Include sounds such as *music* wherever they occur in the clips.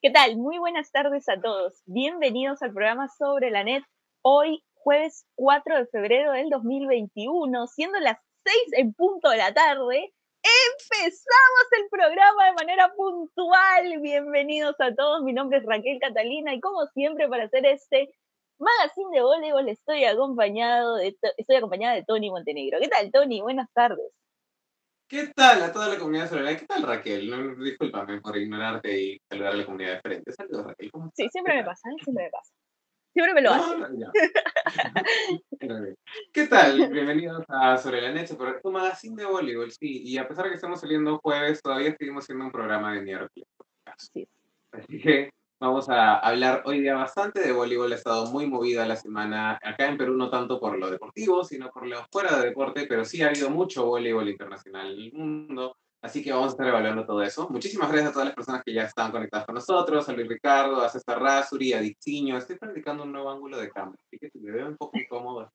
¿Qué tal? Muy buenas tardes a todos. Bienvenidos al programa Sobre la Net. Hoy, jueves 4 de febrero del 2021, siendo las 6 en punto de la tarde, empezamos el programa de manera puntual. Bienvenidos a todos. Mi nombre es Raquel Catalina y como siempre para hacer este magazine de voleibol estoy acompañado de estoy acompañada de Tony Montenegro. ¿Qué tal, Tony? Buenas tardes. ¿Qué tal a toda la comunidad solidaria? ¿Qué tal, Raquel? No, discúlpame por ignorarte y saludar a la comunidad de frente. Saludos, Raquel. ¿Cómo sí, siempre me pasa, ¿eh? siempre me pasa. Siempre me lo hace. *laughs* ¿Qué tal? Bienvenidos a Sobre la Necha, por tu magazine de voleibol, sí. Y a pesar de que estamos saliendo jueves, todavía seguimos siendo un programa de miércoles. Sí. Así que Vamos a hablar hoy día bastante de voleibol. Ha estado muy movida la semana. Acá en Perú no tanto por lo deportivo, sino por lo fuera de deporte, pero sí ha habido mucho voleibol internacional en el mundo. Así que vamos a estar evaluando todo eso. Muchísimas gracias a todas las personas que ya están conectadas con nosotros, a Luis Ricardo, a César Razuri, a Dicciño. Estoy practicando un nuevo ángulo de cámara, así que me veo un poco incómodo,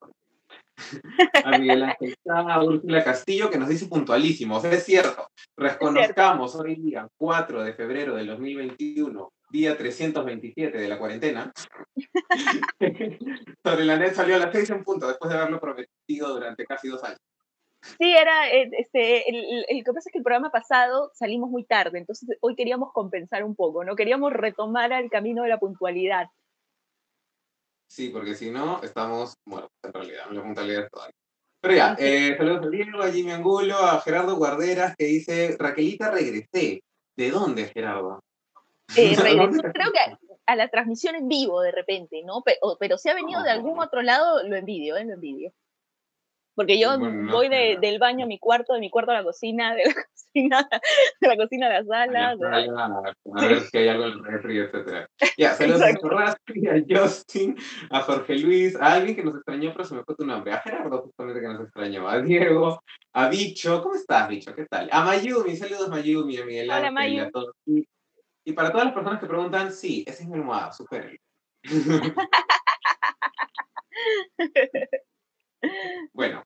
*laughs* a Miguel Ángel a Úrsula Castillo, que nos dice puntualísimo. es cierto, reconozcamos hoy día, 4 de febrero del 2021, día 327 de la cuarentena, *laughs* sobre la net salió a las 6 en punto, después de haberlo prometido durante casi dos años. Sí, era, eh, este, el, el, que pasa es que el programa pasado salimos muy tarde, entonces hoy queríamos compensar un poco, ¿no? Queríamos retomar el camino de la puntualidad. Sí, porque si no, estamos muertos en realidad, la puntualidad es todavía. Pero ya, eh, saludos a Diego, a Jimmy Angulo, a Gerardo Guarderas, que dice, Raquelita, regresé. ¿De dónde, Gerardo? Eh, creo que a, la transmisión en vivo de repente, ¿no? Pero, pero si ha venido de algún otro lado, lo envidio, ¿eh? Lo envidio. Porque yo voy de, del baño a mi cuarto, de mi cuarto a la cocina, de la *laughs* cocina, de la cocina a la sala. A, ver si hay algo en el refri, etc. Ya, saludos a Raspi, a Justin, a Jorge Luis, a alguien que nos extrañó, pero se me fue tu nombre. A Gerardo, justamente que nos extrañó. A Diego, a Bicho. ¿Cómo estás, Bicho? ¿Qué tal? A Mayumi, saludos Mayumi, a Miguel Ángel, Hola, a todos. Y para todas las personas que preguntan, sí, esa es mi almohada, súper. *laughs* bueno,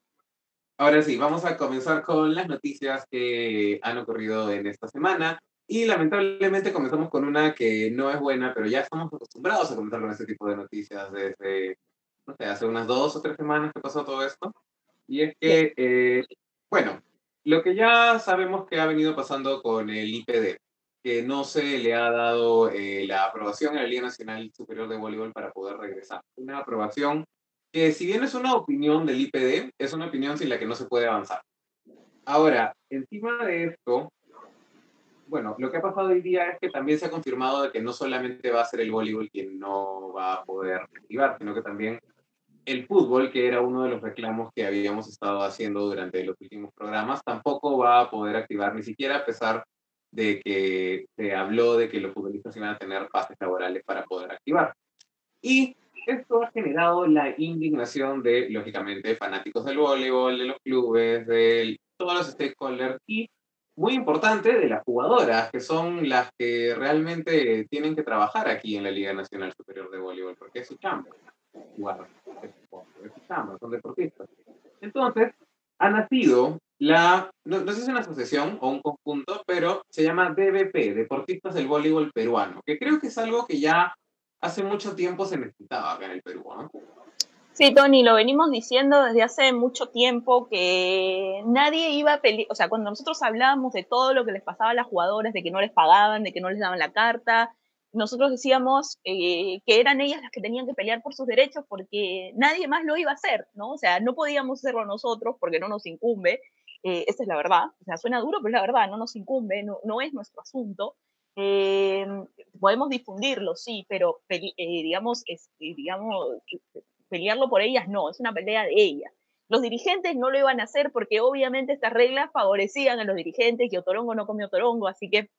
ahora sí, vamos a comenzar con las noticias que han ocurrido en esta semana. Y lamentablemente comenzamos con una que no es buena, pero ya estamos acostumbrados a comenzar con este tipo de noticias desde, no sé, hace unas dos o tres semanas que pasó todo esto. Y es que, eh, bueno, lo que ya sabemos que ha venido pasando con el IPD, que no se le ha dado eh, la aprobación a la Liga Nacional Superior de Voleibol para poder regresar. Una aprobación que si bien es una opinión del IPD, es una opinión sin la que no se puede avanzar. Ahora, encima de esto, bueno, lo que ha pasado hoy día es que también se ha confirmado de que no solamente va a ser el voleibol quien no va a poder activar, sino que también el fútbol, que era uno de los reclamos que habíamos estado haciendo durante los últimos programas, tampoco va a poder activar ni siquiera a pesar de que se habló de que los futbolistas iban a tener pases laborales para poder activar. Y esto ha generado la indignación de, lógicamente, fanáticos del voleibol, de los clubes, de todos los stakeholders y, muy importante, de las jugadoras, que son las que realmente tienen que trabajar aquí en la Liga Nacional Superior de Voleibol, porque es su chamba. Jugar, es su chamba, son deportistas. Entonces, ha nacido la, no, sé si es una asociación o un conjunto, pero se llama DBP, Deportistas del Voleibol Peruano, que creo que es algo que ya hace mucho tiempo se necesitaba acá en el Perú. ¿no? Sí, Tony, lo venimos diciendo desde hace mucho tiempo que nadie iba a pelear, o sea, cuando nosotros hablábamos de todo lo que les pasaba a las jugadoras, de que no les pagaban, de que no les daban la carta, nosotros decíamos eh, que eran ellas las que tenían que pelear por sus derechos porque nadie más lo iba a hacer, ¿no? O sea, no podíamos hacerlo nosotros porque no nos incumbe, eh, esa es la verdad, o sea, suena duro, pero es la verdad, no nos incumbe, no, no es nuestro asunto. Eh, podemos difundirlo, sí, pero eh, digamos, es, digamos, pelearlo por ellas no, es una pelea de ellas. Los dirigentes no lo iban a hacer porque obviamente estas reglas favorecían a los dirigentes, que Otorongo no comió Otorongo, así que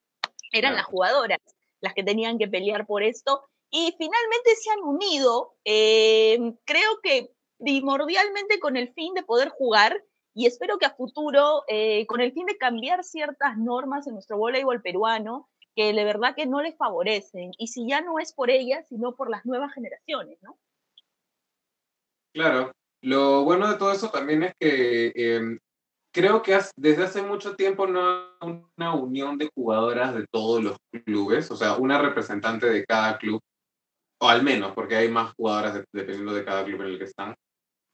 eran las jugadoras las que tenían que pelear por esto. Y finalmente se han unido, creo que primordialmente con el fin de poder jugar y espero que a futuro, eh, con el fin de cambiar ciertas normas en nuestro voleibol peruano, que de verdad que no les favorecen, y si ya no es por ellas, sino por las nuevas generaciones, ¿no? Claro, lo bueno de todo eso también es que, em, creo que desde hace mucho tiempo no hay una unión de jugadoras de todos los clubes, o sea, una representante de cada club, o al menos, porque hay más jugadoras dependiendo de cada club en el que están,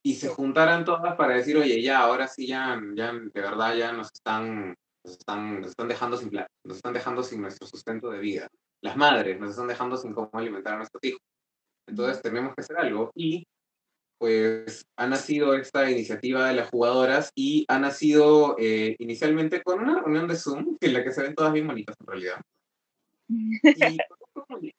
y se juntaran todas para decir, oye, ya, ahora sí, ya, ya de verdad ya nos están, nos están, nos están dejando sin plan, nos están dejando sin nuestro sustento de vida. Las madres nos están dejando sin cómo alimentar a nuestros hijos. Entonces tenemos que hacer algo. Y pues ha nacido esta iniciativa de las jugadoras y ha nacido eh, inicialmente con una reunión de Zoom en la que se ven todas bien bonitas en realidad. *laughs* Y,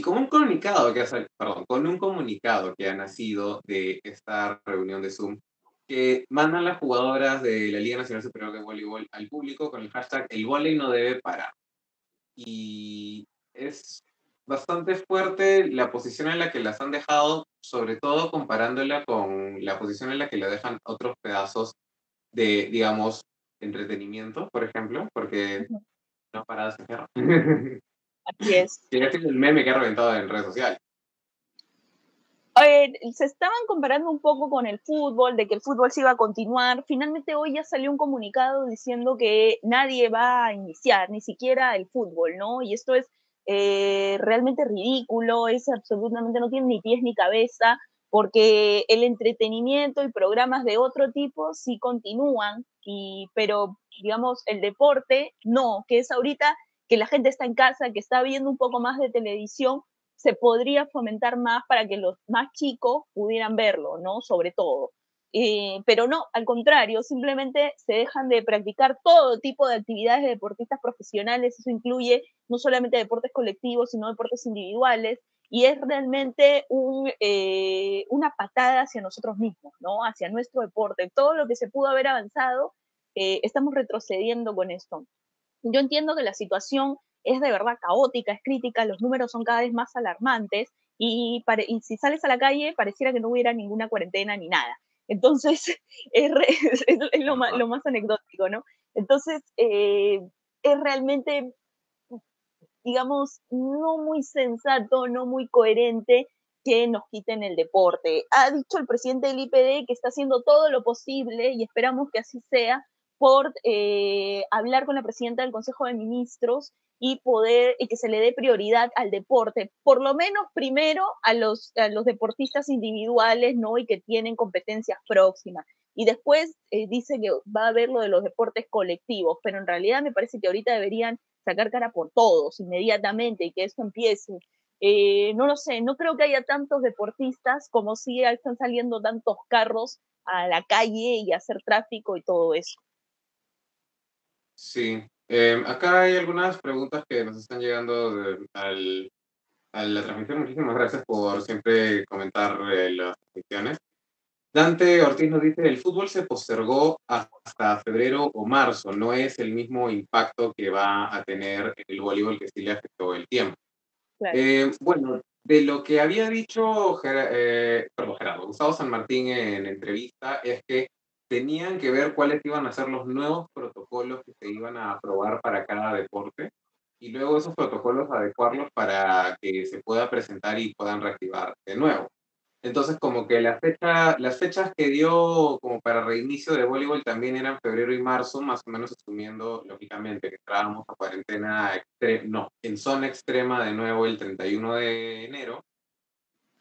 con un comunicado que ha perdón, con un comunicado que ha nacido de esta reunión de Zoom que mandan las jugadoras de la Liga Nacional Superior de Voleibol al público con el hashtag el volei no debe parar. Y es bastante fuerte la posición en la que las han dejado, sobre todo comparándola con la posición en la que le dejan otros pedazos de, digamos, entretenimiento, por ejemplo, porque no paradas de perro. *laughs* Así es. Es el meme que ha reventado en redes sociales. Oye, se estaban comparando un poco con el fútbol, de que el fútbol se iba a continuar. Finalmente hoy ya salió un comunicado diciendo que nadie va a iniciar, ni siquiera el fútbol, ¿no? Y esto es eh, realmente ridículo, es absolutamente, no tiene ni pies ni cabeza, porque el entretenimiento y programas de otro tipo sí continúan, y, pero digamos, el deporte no, que es ahorita que la gente está en casa, que está viendo un poco más de televisión, se podría fomentar más para que los más chicos pudieran verlo, ¿no? Sobre todo. Eh, pero no, al contrario, simplemente se dejan de practicar todo tipo de actividades de deportistas profesionales, eso incluye no solamente deportes colectivos, sino deportes individuales, y es realmente eh, una patada hacia nosotros mismos, ¿no? hacia nuestro deporte. Todo lo que se pudo haber avanzado, eh, estamos retrocediendo con esto. Yo entiendo que la situación es de verdad caótica, es crítica, los números son cada vez más alarmantes y, y si sales a la calle pareciera que no hubiera ninguna cuarentena ni nada. Entonces, *laughs* *laughs* es, lo, más, lo, más, anecdótico, ¿no? Entonces, eh, es realmente, digamos, no muy sensato, no muy coherente que nos quiten el deporte. Ha dicho el presidente del IPD que está haciendo todo lo posible y esperamos que así sea por eh, hablar con la presidenta del Consejo de Ministros y poder y que se le dé prioridad al deporte, por lo menos primero a los, a los deportistas individuales, ¿no? Y que tienen competencias próximas. Y después eh, dice que va a haber lo de los deportes colectivos, pero en realidad me parece que ahorita deberían sacar cara por todos inmediatamente y que esto empiece. Eh, no lo sé, no creo que haya tantos deportistas como si están saliendo tantos carros a la calle y hacer tráfico y todo eso. Sí, em, acá hay algunas preguntas que nos están llegando al, a la transmisión. Muchísimas gracias por siempre comentar eh, las transmisiones. Dante Ortiz nos dice, el fútbol se postergó hasta febrero o marzo, no es el mismo impacto que va a tener el voleibol que sí le afectó el tiempo. Em, bueno, de lo que había dicho eh, Gerardo, Gustavo San Martín en entrevista es que tenían que ver cuáles iban a ser los nuevos protocolos que se iban a aprobar para cada deporte y luego esos protocolos adecuarlos para que se pueda presentar y puedan reactivar de nuevo. Entonces, como que la fecha, las fechas que dio como para reinicio de voleibol también eran febrero y marzo, más o menos asumiendo, lógicamente, que entrábamos a cuarentena, no, en zona extrema de nuevo el 31 de enero,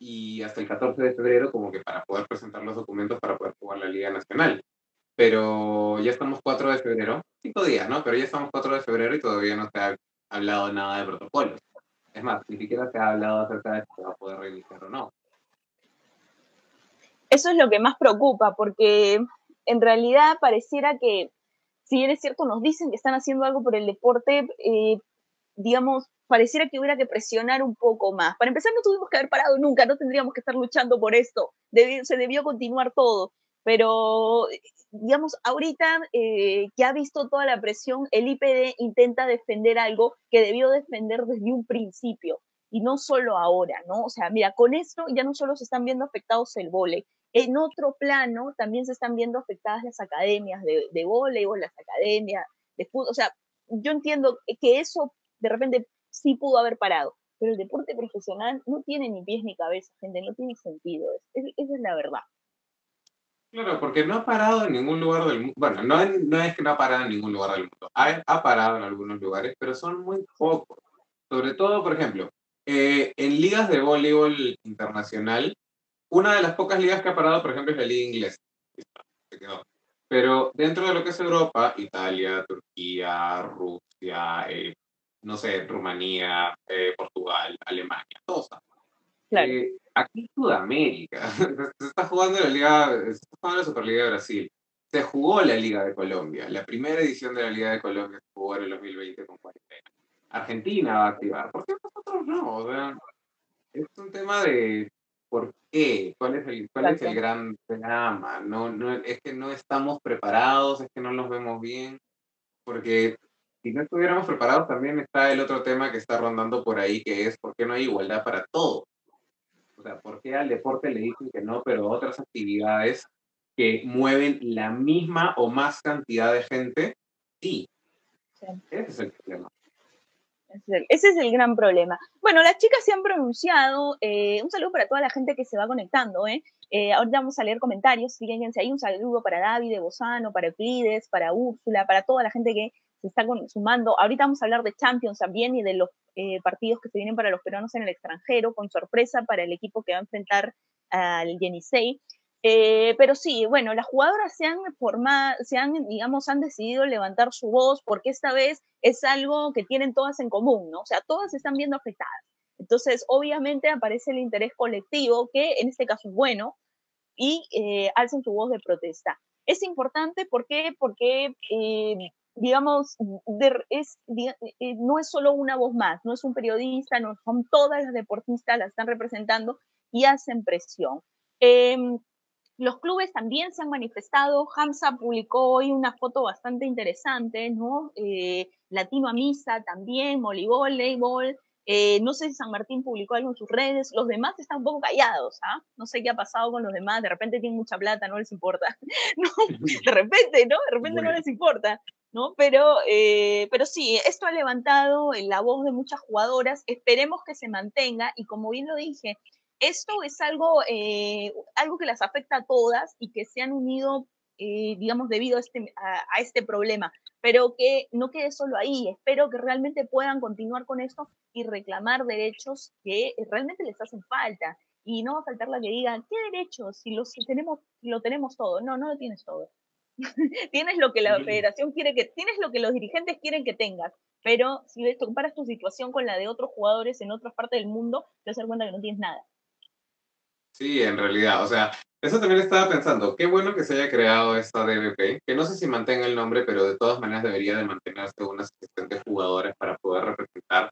y hasta el 14 de febrero como que para poder presentar los documentos para poder jugar la Liga Nacional. Pero ya estamos 4 de febrero, cinco días, ¿no? Pero ya estamos 4 de febrero y todavía no se ha hablado nada de protocolos. Es más, ni siquiera se ha hablado acerca de si se va a poder reiniciar o no. Eso es lo que más preocupa, porque en realidad pareciera que, si bien es cierto, nos dicen que están haciendo algo por el deporte, eh, digamos, pareciera que hubiera que presionar un poco más. Para empezar, no tuvimos que haber parado nunca, no tendríamos que estar luchando por esto, se debió continuar todo. Pero, digamos, ahorita eh, que ha visto toda la presión, el IPD intenta defender algo que debió defender desde un principio y no solo ahora, ¿no? O sea, mira, con esto ya no solo se están viendo afectados el vole, en otro plano también se están viendo afectadas las academias de, de o las academias de fútbol, o sea, yo entiendo que eso de repente sí pudo haber parado. Pero el deporte profesional no tiene ni pies ni cabeza, gente, no tiene sentido. esa es la verdad. Claro, porque no ha parado en ningún lugar del mundo. Bueno, no, no es que no ha parado en ningún lugar del mundo. Ha, ha parado en algunos lugares, pero son muy pocos. Sobre todo, por ejemplo, eh, en ligas de voleibol internacional, una de las pocas ligas que ha parado, por ejemplo, es la liga inglesa. Pero dentro de lo que es Europa, Italia, Turquía, Rusia, eh, no sé, Rumanía, eh, Portugal, Alemania, todos. Claro. aquí en Sudamérica, *laughs* se está jugando la Liga, se está jugando la Superliga de Brasil. Se jugó la Liga de Colombia. La primera edición de la Liga de Colombia se jugó en el 2020 con cuarentena. Argentina va a activar. ¿Por qué nosotros no? O sea, es un tema de por qué, cuál es el, cuál es el gran drama. No, no, es que no estamos preparados, es que no nos vemos bien, porque si no estuviéramos preparados también está el otro tema que está rondando por ahí, que es por qué no hay igualdad para todos. O sea, ¿por qué al deporte le dicen que no, pero otras actividades que mueven la misma o más cantidad de gente, sí. sí. Ese es el problema. Ese es el gran problema. Bueno, las chicas se han pronunciado. Eh, un saludo para toda la gente que se va conectando. ¿eh? eh ahorita vamos a leer comentarios. Fíjense, hay un saludo para David, Bozano, para Euclides, para Úrsula, para toda la gente que se está sumando. Ahorita vamos a hablar de Champions también y de los eh, partidos que se vienen para los peruanos en el extranjero, con sorpresa para el equipo que va a enfrentar al Yenisei. Eh, pero sí, bueno, las jugadoras se han formado, se han, digamos, han decidido levantar su voz porque esta vez es algo que tienen todas en común, ¿no? O sea, todas se están viendo afectadas. Entonces, obviamente aparece el interés colectivo, que en este caso es bueno, y eh, alzan su voz de protesta. Es importante ¿por qué? porque, eh, digamos, es, eh, no es solo una voz más, no es un periodista, no son todas las deportistas, las están representando y hacen presión. Em, los clubes también se han manifestado. Hamza publicó hoy una foto bastante interesante, ¿no? Eh, Latino a Misa también, Molibol, Voleibol. Eh, no sé si San Martín publicó algo en sus redes. Los demás están un poco callados, ¿ah? No sé qué ha pasado con los demás. De repente tienen mucha plata, no les importa. *laughs* de repente, ¿no? De repente no les importa. ¿No? Pero, eh, pero sí, esto ha levantado la voz de muchas jugadoras. Esperemos que se mantenga y como bien lo dije, esto es algo, eh, algo que las afecta a todas y que se han unido, eh, digamos, debido a este, a, este problema, pero que no quede solo ahí. Espero que realmente puedan continuar con esto y reclamar derechos que realmente les hacen falta. Y no va a faltar la que diga, ¿qué derechos? Si los tenemos, lo tenemos todo. No, no lo tienes todo. *laughs* tienes lo que la federación quiere que, tienes lo que los dirigentes quieren que tengas, pero si comparas tu situación con la de otros jugadores en otras partes del mundo, te vas a dar cuenta que no tienes nada. Sí, en realidad, o sea, eso también estaba pensando, qué bueno que se haya creado esta DBP, que no sé si mantenga el nombre, pero de todas maneras debería de mantenerse unas asistentes jugadoras para poder representar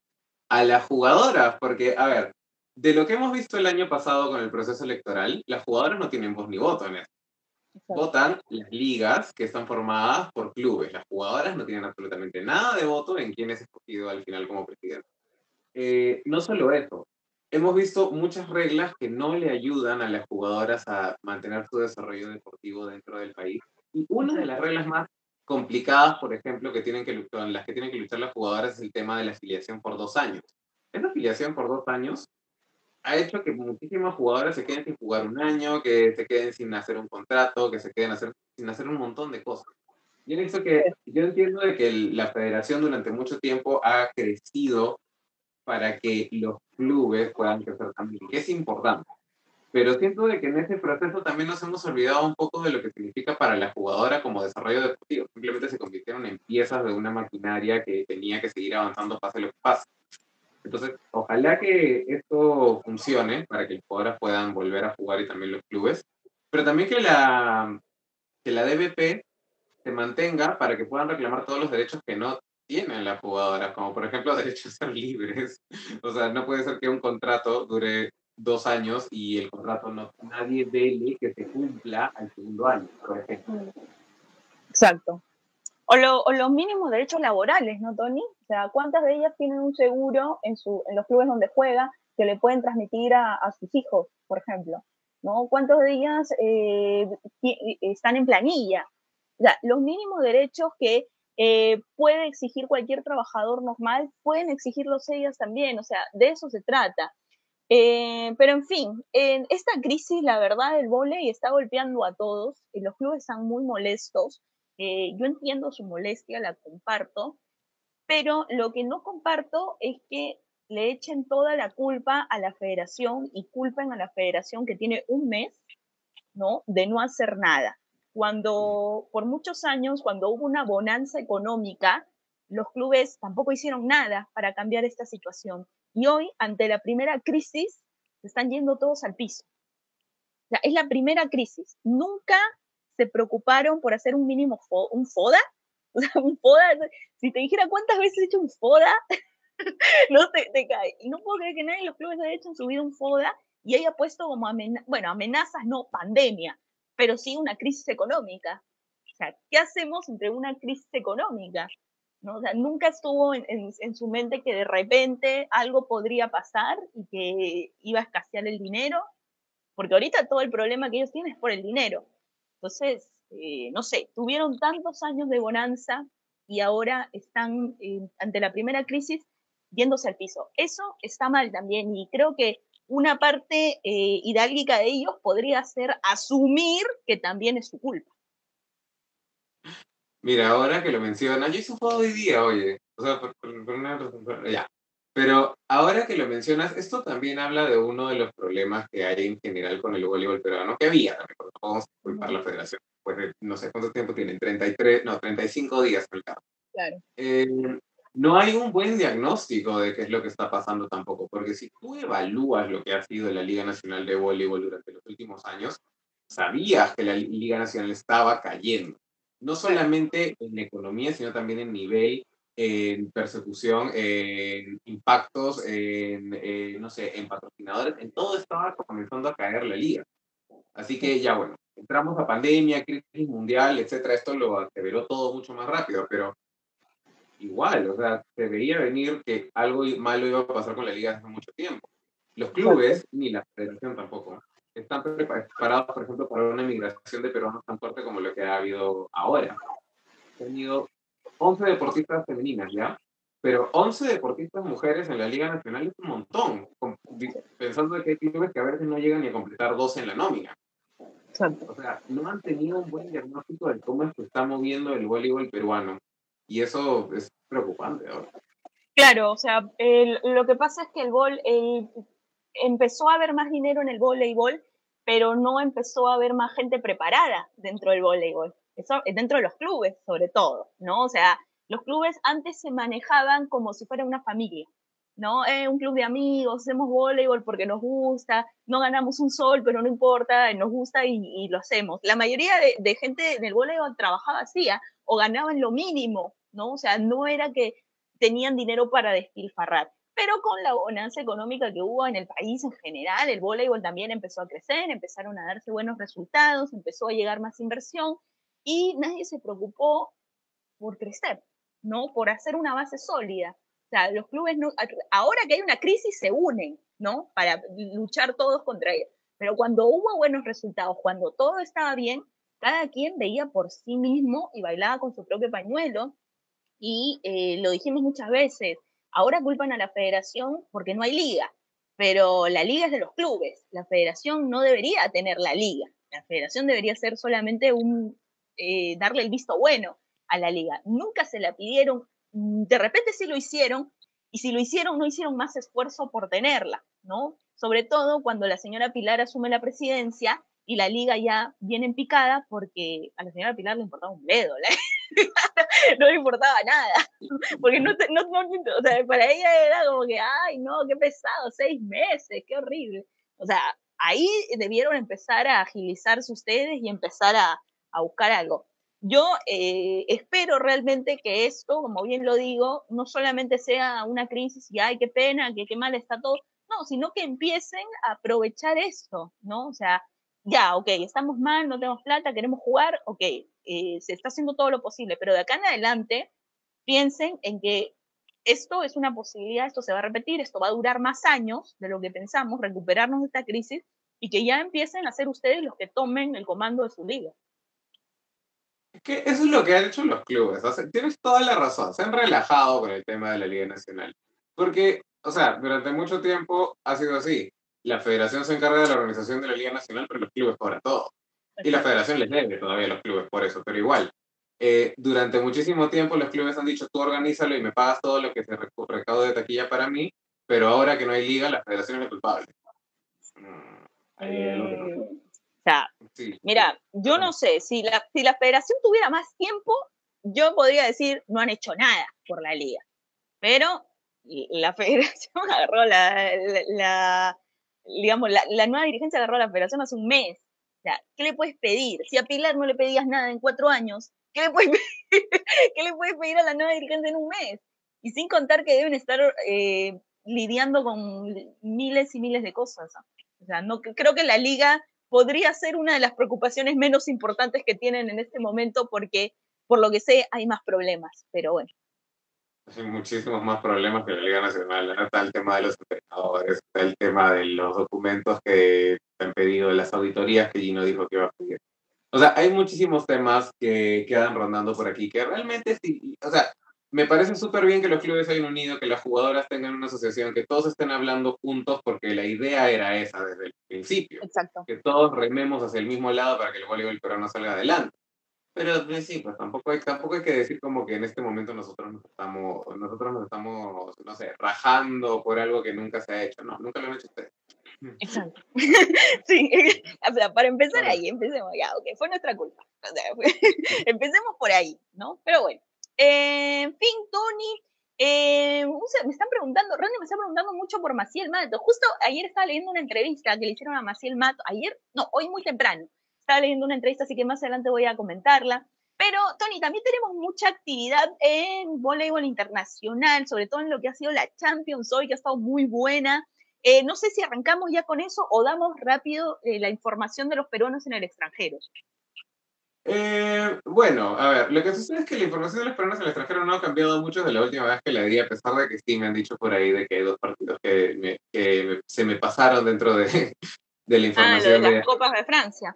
a las jugadoras, porque, a ver, de lo que hemos visto el año pasado con el proceso electoral, las jugadoras no tienen voz ni voto en esto. Votan las ligas que están formadas por clubes. Las jugadoras no tienen absolutamente nada de voto en quién es escogido al final como presidente. Eh, no solo eso, hemos visto muchas reglas que no le ayudan a las jugadoras a mantener su desarrollo deportivo dentro del país. Y una de las reglas más complicadas, por ejemplo, que tienen que luchar, las que tienen que luchar las jugadoras es el tema de la afiliación por dos años. Esa afiliación por dos años ha hecho que muchísimas jugadoras se queden sin jugar un año, que se queden sin hacer un contrato, que se queden hacer, sin hacer un montón de cosas. Y en eso que yo entiendo de que la federación durante mucho tiempo ha crecido para que los clubes puedan crecer también, que es importante. Pero siento de que en ese proceso también nos hemos olvidado un poco de lo que significa para la jugadora como desarrollo deportivo. Simplemente se convirtieron en piezas de una maquinaria que tenía que seguir avanzando pase lo que pase. Entonces, ojalá que esto funcione para que las jugadoras puedan volver a jugar y también los clubes, pero también que la, que la DBP se mantenga para que puedan reclamar todos los derechos que no tienen las jugadoras, como por ejemplo *laughs* derecho a ser libres. O sea, no puede ser que un contrato dure dos años y el contrato no nadie vele que se cumpla al segundo año, por ejemplo. Exacto. O, los mínimos derechos laborales, ¿no, Tony? O sea, ¿cuántas de ellas tienen un seguro en, su, en los clubes donde juega que le pueden transmitir a, sus hijos, por ejemplo? ¿no? ¿Cuántas de ellas eh, están en planilla? O sea, los mínimos derechos que eh, puede exigir cualquier trabajador normal, pueden exigirlos ellas también, o sea, de eso se trata. Eh, pero en fin, en esta crisis, la verdad, el volei está golpeando a todos y los clubes están muy molestos. Eh, yo entiendo su molestia, la comparto, pero lo que no comparto es que le echen toda la culpa a la federación y culpen a la federación que tiene un mes, ¿no? De no hacer nada. Cuando por muchos años, cuando hubo una bonanza económica, los clubes tampoco hicieron nada para cambiar esta situación. Y hoy, ante la primera crisis, se están yendo todos al piso. Es la primera crisis. Nunca se preocuparon por hacer un mínimo un FODA. *laughs* Un FODA, si te dijera cuántas veces he hecho un FODA, *laughs* no te, te, cae. Y no puedo creer que nadie de los clubes haya hecho en su vida un FODA y haya puesto como amenazas, bueno, amenazas, no pandemia, pero sí una crisis económica. O sea, ¿qué hacemos entre una crisis económica? ¿no? O sea, nunca estuvo en, en, su mente que de repente algo podría pasar y que iba a escasear el dinero, porque ahorita todo el problema que ellos tienen es por el dinero. Entonces, eh, no sé, tuvieron tantos años de bonanza y ahora están eh, ante la primera crisis yéndose al piso. Eso está mal también y creo que una parte eh, de ellos podría ser asumir que también es su culpa. Mira, ahora que lo menciona, yo hice un juego hoy día, oye, o sea, por, una ya. Pero ahora que lo mencionas, esto también habla de uno de los problemas que hay en general con el voleibol peruano, que había también, no podemos culpar la federación, pues no sé cuánto tiempo tienen, 33, no, 35 días campo. Claro. Eh, no hay un buen diagnóstico de qué es lo que está pasando tampoco, porque si tú evalúas lo que ha sido la Liga Nacional de Voleibol durante los últimos años, sabías que la Liga Nacional estaba cayendo no solamente en economía, sino también en nivel, en persecución, en impactos, en, no sé, en patrocinadores, en todo estaba comenzando a caer la liga. Así que ya bueno, entramos a pandemia, crisis mundial, etcétera, esto lo aceleró todo mucho más rápido, pero igual, o sea, se veía venir que algo malo iba a pasar con la liga hace mucho tiempo. Los clubes, ni la federación tampoco, están preparados, por ejemplo, para una migración de peruanos tan fuerte como lo que ha habido ahora. Han tenido 11 deportistas femeninas, ¿ya? Pero 11 deportistas mujeres en la Liga Nacional es un montón, pensando que hay clubes que a veces no llegan ni a completar 12 en la nómina. O sea, no han tenido un buen diagnóstico de cómo es que está moviendo el voleibol peruano. Y eso es preocupante ahora. Claro, o sea, lo que pasa es que el, gol, el empezó a haber más dinero en el voleibol, pero no empezó a haber más gente preparada dentro del voleibol, eso dentro de los clubes sobre todo, ¿no? O sea, los clubes antes se manejaban como si fuera una familia, ¿no? Eh, un club de amigos, hacemos voleibol porque nos gusta, no ganamos un sol, pero no importa, nos gusta y, lo hacemos. La mayoría de, gente en el voleibol trabajaba así, ¿ah? o ganaban lo mínimo, ¿no? O sea, no era que tenían dinero para despilfarrar pero con la bonanza económica que hubo en el país en general, el voleibol también empezó a crecer, empezaron a darse buenos resultados, empezó a llegar más inversión y nadie se preocupó por crecer, ¿no? Por hacer una base sólida. O sea, los clubes, ahora que hay una crisis, se unen, ¿no? Para luchar todos contra ella. Pero cuando hubo buenos resultados, cuando todo estaba bien, cada quien veía por sí mismo y bailaba con su propio pañuelo. Y eh, lo dijimos muchas veces, Ahora culpan a la federación porque no hay liga, pero la liga es de los clubes. La federación no debería tener la liga. La federación debería ser solamente un, eh, darle el visto bueno a la liga. Nunca se la pidieron, mm, de repente sí lo hicieron, y si lo hicieron, no hicieron más esfuerzo por tenerla, ¿no? Sobre todo cuando la señora Pilar asume la presidencia y la liga ya viene en picada porque a la señora Pilar le importaba un dedo, *laughs* no le importaba nada, porque no, no, o sea, para ella era como que, ay, no, qué pesado, seis meses, qué horrible. O sea, ahí debieron empezar a agilizarse ustedes y empezar a, a buscar algo. Yo eh, espero realmente que esto, como bien lo digo, no solamente sea una crisis y, ay, qué pena, que qué mal está todo, no, sino que empiecen a aprovechar esto, ¿no? O sea, ya, ok, estamos mal, no tenemos plata, queremos jugar, ok, eh, se está haciendo todo lo posible, pero de acá en adelante piensen en que esto es una posibilidad, esto se va a repetir, esto va a durar más años de lo que pensamos, recuperarnos de esta crisis y que ya empiecen a ser ustedes los que tomen el comando de su liga. Que eso es lo que han hecho los clubes. tienes toda la razón. Se han relajado con el tema de la Liga Nacional. Porque, o sea, durante mucho tiempo ha sido así la federación se encarga de la organización de la Liga Nacional, pero los clubes cobran todo. Y la federación les debe todavía a los clubes por eso, pero igual. Eh, durante muchísimo tiempo los clubes han dicho, tú organízalo y me pagas todo lo que se recaude de taquilla para mí, pero ahora que no hay liga, la federación es la culpable. Mm, eh, o sea, mira, yo no sé, si la, si la federación tuviera más tiempo, yo podría decir, no han hecho nada por la liga. Pero la *laughs* federación agarró la, la, digamos, la, la, nueva dirigencia agarró a la federación hace un mes. O sea, ¿qué le puedes pedir? Si a Pilar no le pedías nada en cuatro años, ¿qué le puedes *laughs* pedir, ¿qué le puedes pedir a la nueva dirigencia en un mes? Y sin contar que deben estar eh, lidiando con miles y miles de cosas. O sea, no, creo que la liga podría ser una de las preocupaciones menos importantes que tienen en este momento porque, por lo que sé, hay más problemas. Pero bueno, hay muchísimos más problemas que la Liga Nacional. Está el tema de los entrenadores, está el tema de los documentos que han pedido, las auditorías que Gino dijo que iba a pedir. O sea, hay muchísimos temas que quedan rondando por aquí que realmente sí, o sea, me parece súper bien que los clubes hayan unido, que las jugadoras tengan una asociación, que todos estén hablando juntos, porque la idea era esa desde el principio. Exacto. Que todos rememos hacia el mismo lado para que el voleibol no salga adelante. Pero pues, sí, pues tampoco hay, tampoco hay que decir como que en este momento nosotros nos estamos, nosotros nos estamos, no sé, rajando por algo que nunca se ha hecho. No, nunca lo han hecho ustedes. Exacto. *laughs* sí, *laughs* o sea, para empezar ahí, empecemos ya, ok, fue nuestra culpa. *laughs* empecemos por ahí, ¿no? Pero bueno. En fin, Tony, eh, me están preguntando, Randy me está preguntando mucho por Maciel Mato. Justo ayer estaba leyendo una entrevista que le hicieron a Maciel Mato, ayer, no, hoy muy temprano estaba leyendo una entrevista, así que más adelante voy a comentarla. Pero, Tony, también tenemos mucha actividad en voleibol internacional, sobre todo en lo que ha sido la Champions hoy, que ha estado muy buena. Eh, no sé si arrancamos ya con eso o damos rápido eh, la información de los peruanos en el extranjero. Eh, bueno, a ver, lo que sucede es que la información de los peruanos en el extranjero no ha cambiado mucho desde la última vez que la di, a pesar de que sí me han dicho por ahí de que hay dos partidos que, se me pasaron dentro de, *laughs* de la información. Ah, lo de las Copas de Francia.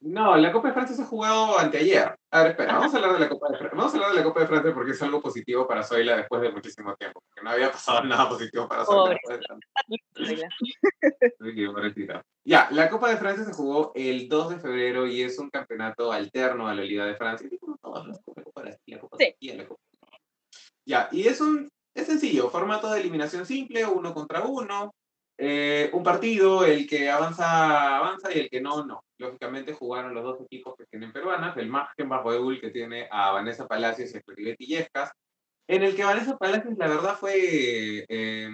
No, la Copa de Francia se ha jugado anteayer. A ver, espera, vamos a hablar de la Copa de Francia. Vamos a hablar de la Copa de Francia porque es algo positivo para Zoila después de muchísimo tiempo, porque no había pasado nada positivo para Zoila. *laughs* ya, la Copa de Francia se jugó el 2 de febrero y es un campeonato alterno a la Liga de Francia. Ya, y es un es sencillo, formato de eliminación simple, uno contra uno, eh, un partido, el que avanza, avanza y el que no, no. Lógicamente jugaron los dos equipos que tienen peruanas, el Mágen Bajo Eul que tiene a Vanessa Palacios y a Claribet Yescas, en el que Vanessa Palacios la verdad fue, eh,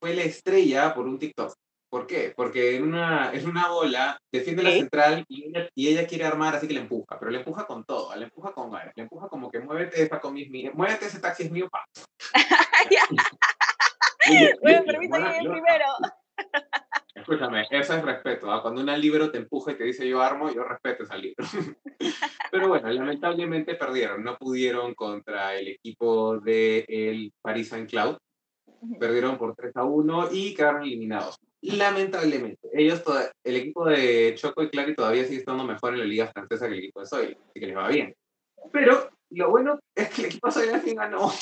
fue la estrella por un TikTok. ¿Por qué? Porque en una, es una bola defiende la central y ella, y ella, quiere armar, así que le empuja, pero le empuja con todo, le empuja con ganas, le empuja como que muévete esa comis muévete ese taxi es mío, pa. *laughs* bueno, permítame primero. Escúchame, eso es respeto. ¿ah? Cuando un libro te empuja y te dice yo armo, yo respeto ese libro. *laughs* Pero bueno, lamentablemente perdieron. No pudieron contra el equipo del el Paris Saint-Cloud. Perdieron por 3 a 1 y quedaron eliminados. Lamentablemente. Ellos, el equipo de Choco y Clary todavía sigue estando mejor en la liga francesa que el equipo de Soy, así que les va bien. Pero lo bueno es que el equipo de Soy al fin ganó.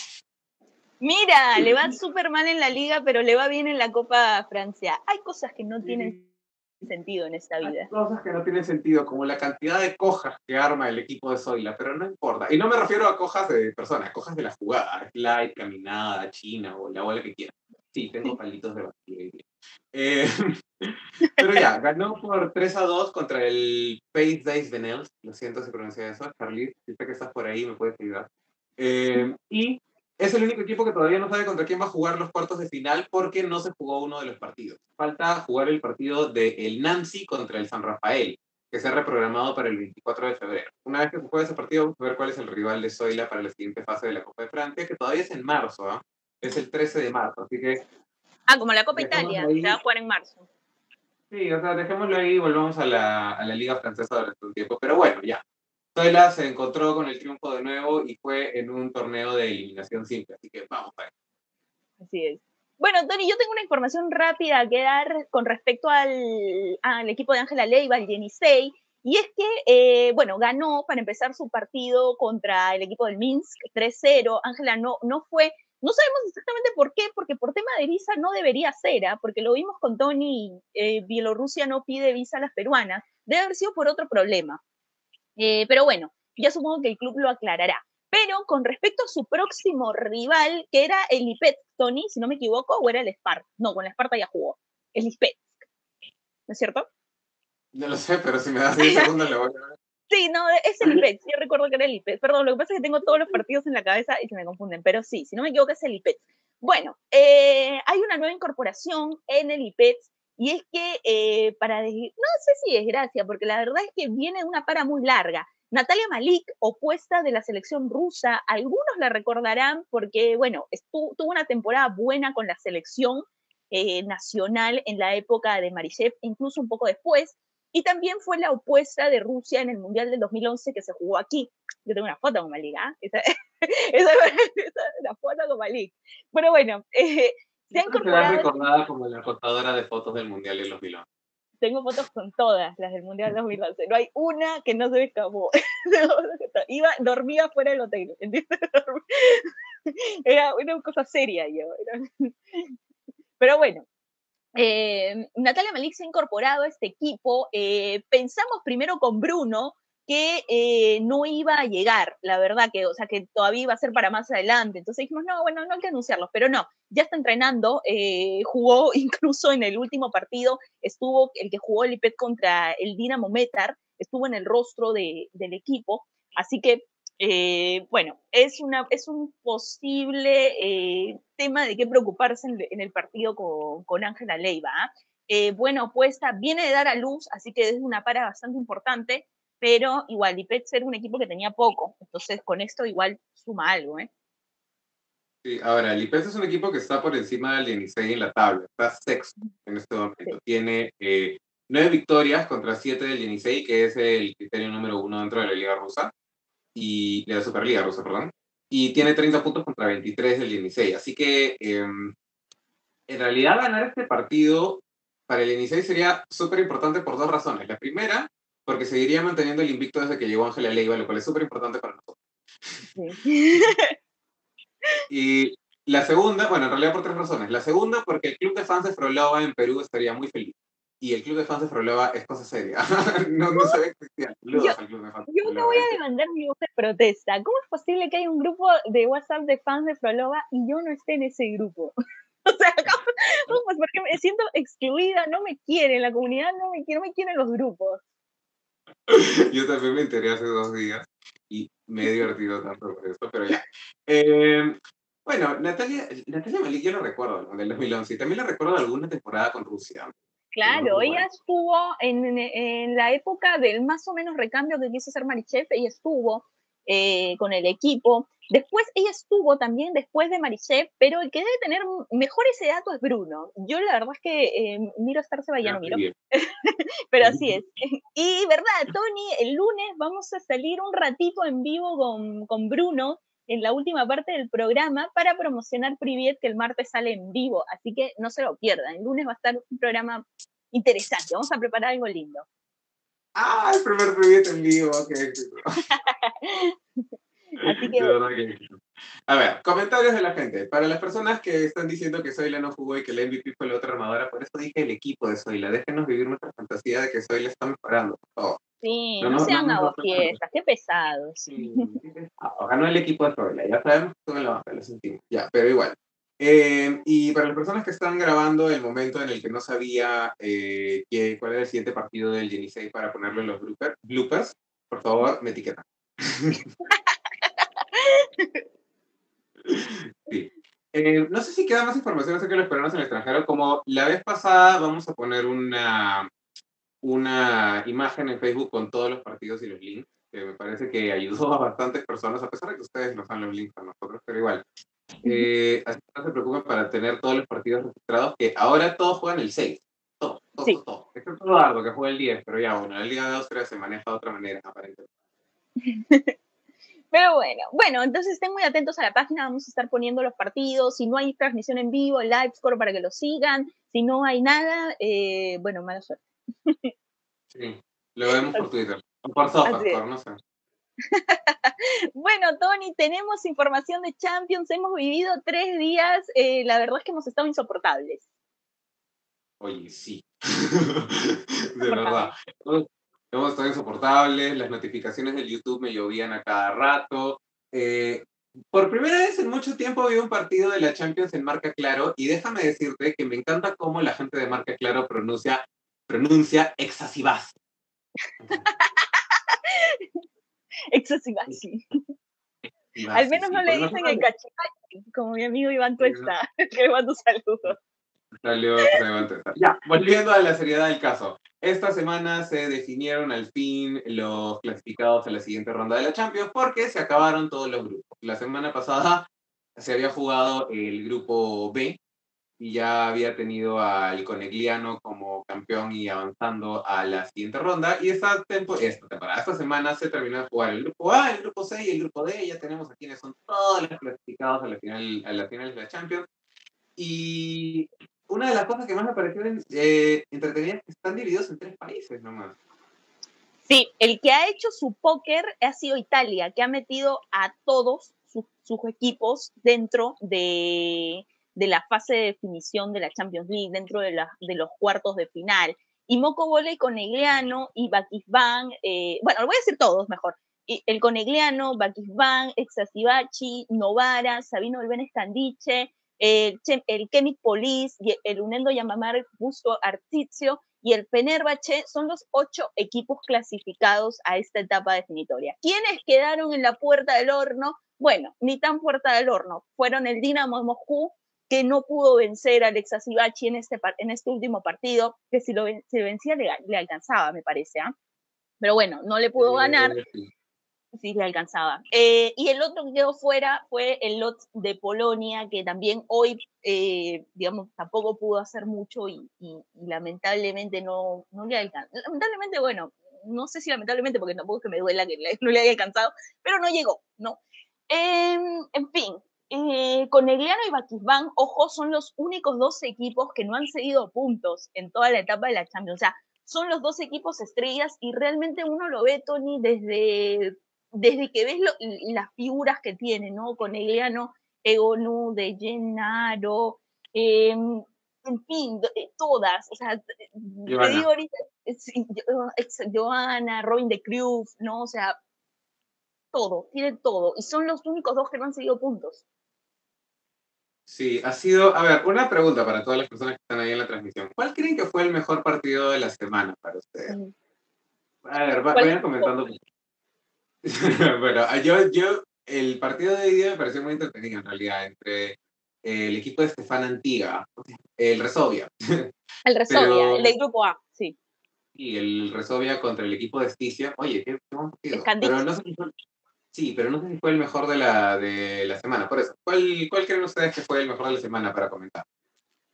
Mira, le va súper mal en la liga, pero le va bien en la Copa Francia. Hay cosas que no tienen sentido en esta vida. Hay cosas que no tienen sentido, como la cantidad de cojas que arma el equipo de Zoila, pero no importa. Y no me refiero a cojas de personas, cojas de la jugada, slide, caminada, china o la bola que quieran. Sí, tengo *laughs* palitos de batida. Eh, *laughs* pero ya, ganó por 3 a 2 contra el Pays Days Benels. Lo siento si pronuncia eso. Carly, si sé que estás por ahí, me puedes ayudar. Eh, y es el único equipo que todavía no sabe contra quién va a jugar los cuartos de final porque no se jugó uno de los partidos. Falta jugar el partido del el Nancy contra el San Rafael, que se ha reprogramado para el 24 de febrero. Una vez que se juegue ese partido, vamos a ver cuál es el rival de Zoila para la siguiente fase de la Copa de Francia, que todavía es en marzo, ¿ah? es el 13 de marzo, así que... Ah, como la Copa Italia, se va a jugar en marzo. Sí, o sea, dejémoslo ahí y volvamos a la, a la Liga Francesa durante un tiempo. Pero bueno, ya, Zoila se encontró con el triunfo de nuevo y fue en un torneo de eliminación simple, así que vamos a ver. Así es. Bueno, Tony, yo tengo una información rápida que dar con respecto al, equipo de Ángela Leiva, el Yenisei, y es que, eh, bueno, ganó para empezar su partido contra el equipo del Minsk 3-0. Ángela no, no fue No sabemos exactamente por qué, porque por tema de visa no debería ser, ¿ah? porque lo vimos con Tony, eh, Bielorrusia no pide visa a las peruanas, debe haber sido por otro problema. Eh, pero bueno, ya supongo que el club lo aclarará. Pero con respecto a su próximo rival, que era el IPET, Tony, si no me equivoco, o era el Sparta. No, con el Sparta ya jugó. El IPET. ¿No es cierto? No lo sé, pero si me das 10 segundos le voy a ver. Sí, no, es el IPET. Yo recuerdo que era el IPET. Perdón, lo que pasa es que tengo todos los partidos en la cabeza y se me confunden. Pero sí, si no me equivoco, es el IPET. Bueno, eh, hay una nueva incorporación en el IPET y es que, eh, para, no sé si es gracia, porque la verdad es que viene una para muy larga. Natalia Malik, opuesta de la selección rusa, algunos la recordarán porque, bueno, estuvo, tuvo una temporada buena con la selección eh, nacional en la época de Marichev, incluso un poco después, y también fue la opuesta de Rusia en el Mundial del 2011 que se jugó aquí. Yo tengo una foto con Malik, ¿ah? *laughs* *laughs* Esa, esa, esa, la foto con Malik. Pero bueno, *laughs* eh, se ha incorporado... recordada como la contadora de fotos del Mundial del 2011 tengo fotos con todas las del Mundial 2011. No hay una que no se me escapó. *laughs* Iba, dormía fuera del hotel. *laughs* Era una cosa seria yo. *laughs* Pero bueno, eh, Natalia Malik se ha incorporado a este equipo. Eh, pensamos primero con Bruno, que eh, no iba a llegar, la verdad, que, o sea, que todavía iba a ser para más adelante. Entonces dijimos, no, bueno, no hay que anunciarlos, pero no, ya está entrenando, eh, jugó *laughs* incluso en el último partido, estuvo el que jugó el IPET contra el Dinamo Metar, estuvo en el rostro de, del equipo, así que, eh, bueno, es, una, es un posible tema de qué preocuparse en, el partido con Ángela Leiva. ¿ah? buena opuesta, viene de dar a luz, así que es una para bastante importante pero igual IPET era un equipo que tenía poco, entonces con esto igual suma algo, ¿eh? Sí, ahora, el es un equipo que está por encima del Yenisei en la tabla, está sexto en este momento, tiene eh, nueve victorias contra siete del Yenisei, que es el criterio número uno dentro de la Liga Rusa, y de la Superliga Rusa, perdón, y tiene 30 puntos contra 23 del Yenisei, así que em, en realidad ganar este partido para el Yenisei sería súper importante por dos razones. La primera porque seguiría manteniendo el invicto desde que llegó Ángela Leiva, lo cual es súper importante para nosotros. *laughs* y la segunda, bueno, en realidad por tres razones. La segunda, porque el club de fans de Frolova en Perú estaría muy feliz. Y el club de fans de Frolova es cosa seria. *laughs* no, no se ve yo, yo te voy a demandar mi voz de protesta. ¿Cómo es posible que haya un grupo de WhatsApp de fans de Frolova y yo no esté en ese grupo? *laughs* O sea, ¿cómo? porque me siento excluida, no me quieren, la comunidad no me quiere, no me quieren los grupos. *laughs* Yo también me enteré hace dos días y me he divertido tanto por eso, pero ya. Eh, bueno, Natalia, Natalia Malik yo lo recuerdo, del 2011, y también la recuerdo de alguna temporada con Rusia. Claro, ella estuvo en, en, la época del más o menos recambio que quiso hacer Marichef, ella estuvo eh, con el equipo. Después ella estuvo también después de Marichef, pero el que debe tener mejor ese dato es Bruno. Yo la verdad es que eh, miro a Star miro. *laughs* pero así es. *laughs* Y verdad, Tony, el lunes vamos a salir un ratito en vivo con, con Bruno en la última parte del programa para promocionar Privet que el martes sale en vivo. Así que no se lo pierdan. El lunes va a estar un programa interesante. Vamos a preparar algo lindo. ¡Ah! El primer proyecto en vivo, qué *laughs* Así que... A ver, comentarios de la gente. Para las personas que están diciendo que Zoila no jugó y que la MVP fue la otra armadora, por eso dije el equipo de Zoila. Déjenos vivir nuestra fantasía de que Zoila está mejorando. Sí, no, sean no, fiestas, qué pesados. Sí, ganó el equipo de Zoila, ya sabemos que son la lo sentimos. Ya, pero igual. Eh, y para las personas que están grabando el momento en el que no sabía eh, cuál era el siguiente partido del Genisei para ponerlo en los bloopers, por favor, me etiquetan. Eh, no sé si queda más información acerca de los peruanos en el extranjero. Como la vez pasada, vamos a poner una, una imagen en Facebook con todos los partidos y los links, que me parece que ayudó a bastantes personas, a pesar de que ustedes nos dan los links a nosotros, pero igual. Eh, así que no se preocupen para tener todos los partidos registrados, que ahora todos juegan el 6. Todo, todo, sí. todo. Excepto Eduardo, que juega el 10, pero ya, bueno, la Liga de Austria se maneja de otra manera, aparentemente. *laughs* Pero bueno, bueno, entonces estén muy atentos a la página, vamos a estar poniendo los partidos, si no hay transmisión en vivo, el live score para que lo sigan, si no hay nada, eh, bueno, mala suerte. Sí, lo vemos por Twitter, o por Sofa, no sé. *laughs* bueno, Tony, tenemos información de Champions, hemos vivido tres días, eh, la verdad es que hemos estado insoportables. Oye, sí, *laughs* de verdad. Hemos estado insoportables, las notificaciones de YouTube me llovían a cada rato. Eh, por primera vez en mucho tiempo vi un partido de la Champions en Marca Claro y déjame decirte que me encanta cómo la gente de Marca Claro pronuncia, pronuncia Exasivas. *laughs* Exasivasi. Al menos no le dicen el cachivachi, como mi amigo Iván Tuesta, *laughs* que le mando saludos. Tuesta. Ya, volviendo a la seriedad del caso. Esta semana se definieron al fin los clasificados a la siguiente ronda de la Champions porque se acabaron todos los grupos. La semana pasada se había jugado el grupo B, y ya había tenido al Conegliano como campeón y avanzando a la siguiente ronda. Y esta, esta temporada, esta semana se terminó de jugar el grupo A, el grupo C y el grupo D. Ya tenemos a quienes son todos los clasificados a la final, a las finales de la Champions. Y una de las cosas que más me parecieron eh, entretenidas es que están divididos en tres países nomás. Sí, el que ha hecho su póker ha sido Italia, que ha metido a todos sus equipos dentro de, de la fase de definición de la Champions League, dentro de, de los cuartos de final. Y Moco Voley, Conegliano y Bakisban, eh, bueno, lo voy a decir todos mejor. El Conegliano, Bakisban, Exasibachi, Novara, Sabino Belben Candiche, el, el Chemic Police, el Unendo Yamamar Busto Artizio y el Fenerbahce son los ocho equipos clasificados a esta etapa definitoria. ¿Quiénes quedaron en la puerta del horno? Bueno, ni tan puerta del horno. Fueron el Dinamo de Moscú, que no pudo vencer a Alexa Sibachi en este, en este último partido, que si lo si vencía le, alcanzaba, me parece. ¿ah? Pero bueno, no le pudo ganar. Sí, le alcanzaba. Eh, y el otro que quedó fuera fue el lot de Polonia, que también hoy, eh, digamos, tampoco pudo hacer mucho y, lamentablemente no, no le alcanzó. Lamentablemente, bueno, no sé si lamentablemente, porque tampoco es que me duela que *laughs* no le haya alcanzado, pero no llegó, ¿no? Em, en fin, eh, Conegliano y Baquisban, ojo, son los únicos dos equipos que no han seguido puntos en toda la etapa de la Champions. O sea, son los dos equipos estrellas y realmente uno lo ve, Tony, desde, desde que ves las figuras que tiene, ¿no? Conegliano, Egonu, De Gennaro, em, en fin, eh, todas. O sea, te digo ahorita, Joana, Robin de Cruz, ¿no? O sea, todo, tiene todo. Y son los únicos dos que no han seguido puntos. Sí, ha sido, a ver, una pregunta para todas las personas que están ahí en la transmisión. ¿Cuál creen que fue el mejor partido de la semana para ustedes? A ver, vayan comentando. *laughs* bueno, yo, yo, el partido de hoy día me pareció muy entretenido en realidad, entre el equipo de Estefan Antiga, el Resovia. El *laughs* Resovia, el del grupo A, sí. Y el Resovia contra el equipo de Esticia. Oye, qué, buen partido. Pero no sé, Sí, pero no sé si fue el mejor de la, de la semana. Por eso, ¿cuál, ¿cuál creen ustedes que fue el mejor de la semana para comentar?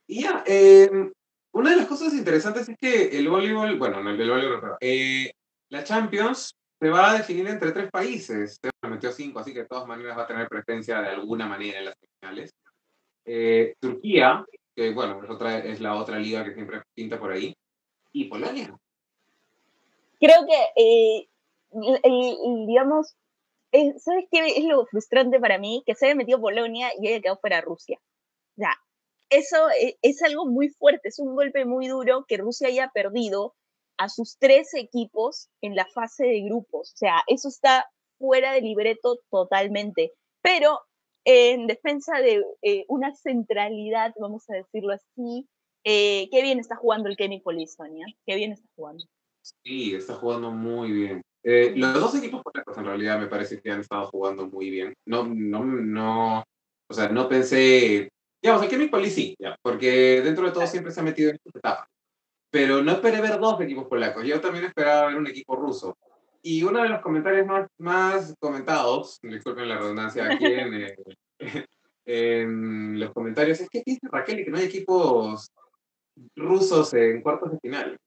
Y ya, em, una de las cosas interesantes es que el voleibol, bueno, no el voleibol, eh, la Champions se va a definir entre tres países. Se metió cinco, así que de todas maneras va a tener presencia de alguna manera en las finales. Eh, Turquía, que bueno, es, otra, es la otra liga que siempre pinta por ahí, y Polonia. Creo que, eh, digamos, ¿sabes qué es lo frustrante para mí? Que se haya metido Polonia y haya quedado fuera Rusia. Sea, eso e, es, algo muy fuerte, es un golpe muy duro que Rusia haya perdido a sus tres equipos en la fase de grupos. O sea, eso está fuera de libreto totalmente. Pero en defensa de eh, una centralidad, vamos a decirlo así, eh, qué bien está jugando el Kenny Police, Sonia. Qué bien está jugando. Sí, está jugando muy bien. Eh, los dos equipos polacos en realidad me parece que han estado jugando muy bien. No, no, no, o sea, no pensé, digamos, el Chemic Police sí, ya, porque dentro de todo siempre se ha metido en esta etapa. Pero no esperé ver dos equipos polacos, yo también esperaba ver un equipo ruso. Y uno de los comentarios más, más comentados, disculpen la redundancia aquí *laughs* en, eh, en los comentarios, es que dice Raquel que no hay equipos rusos en cuartos de final.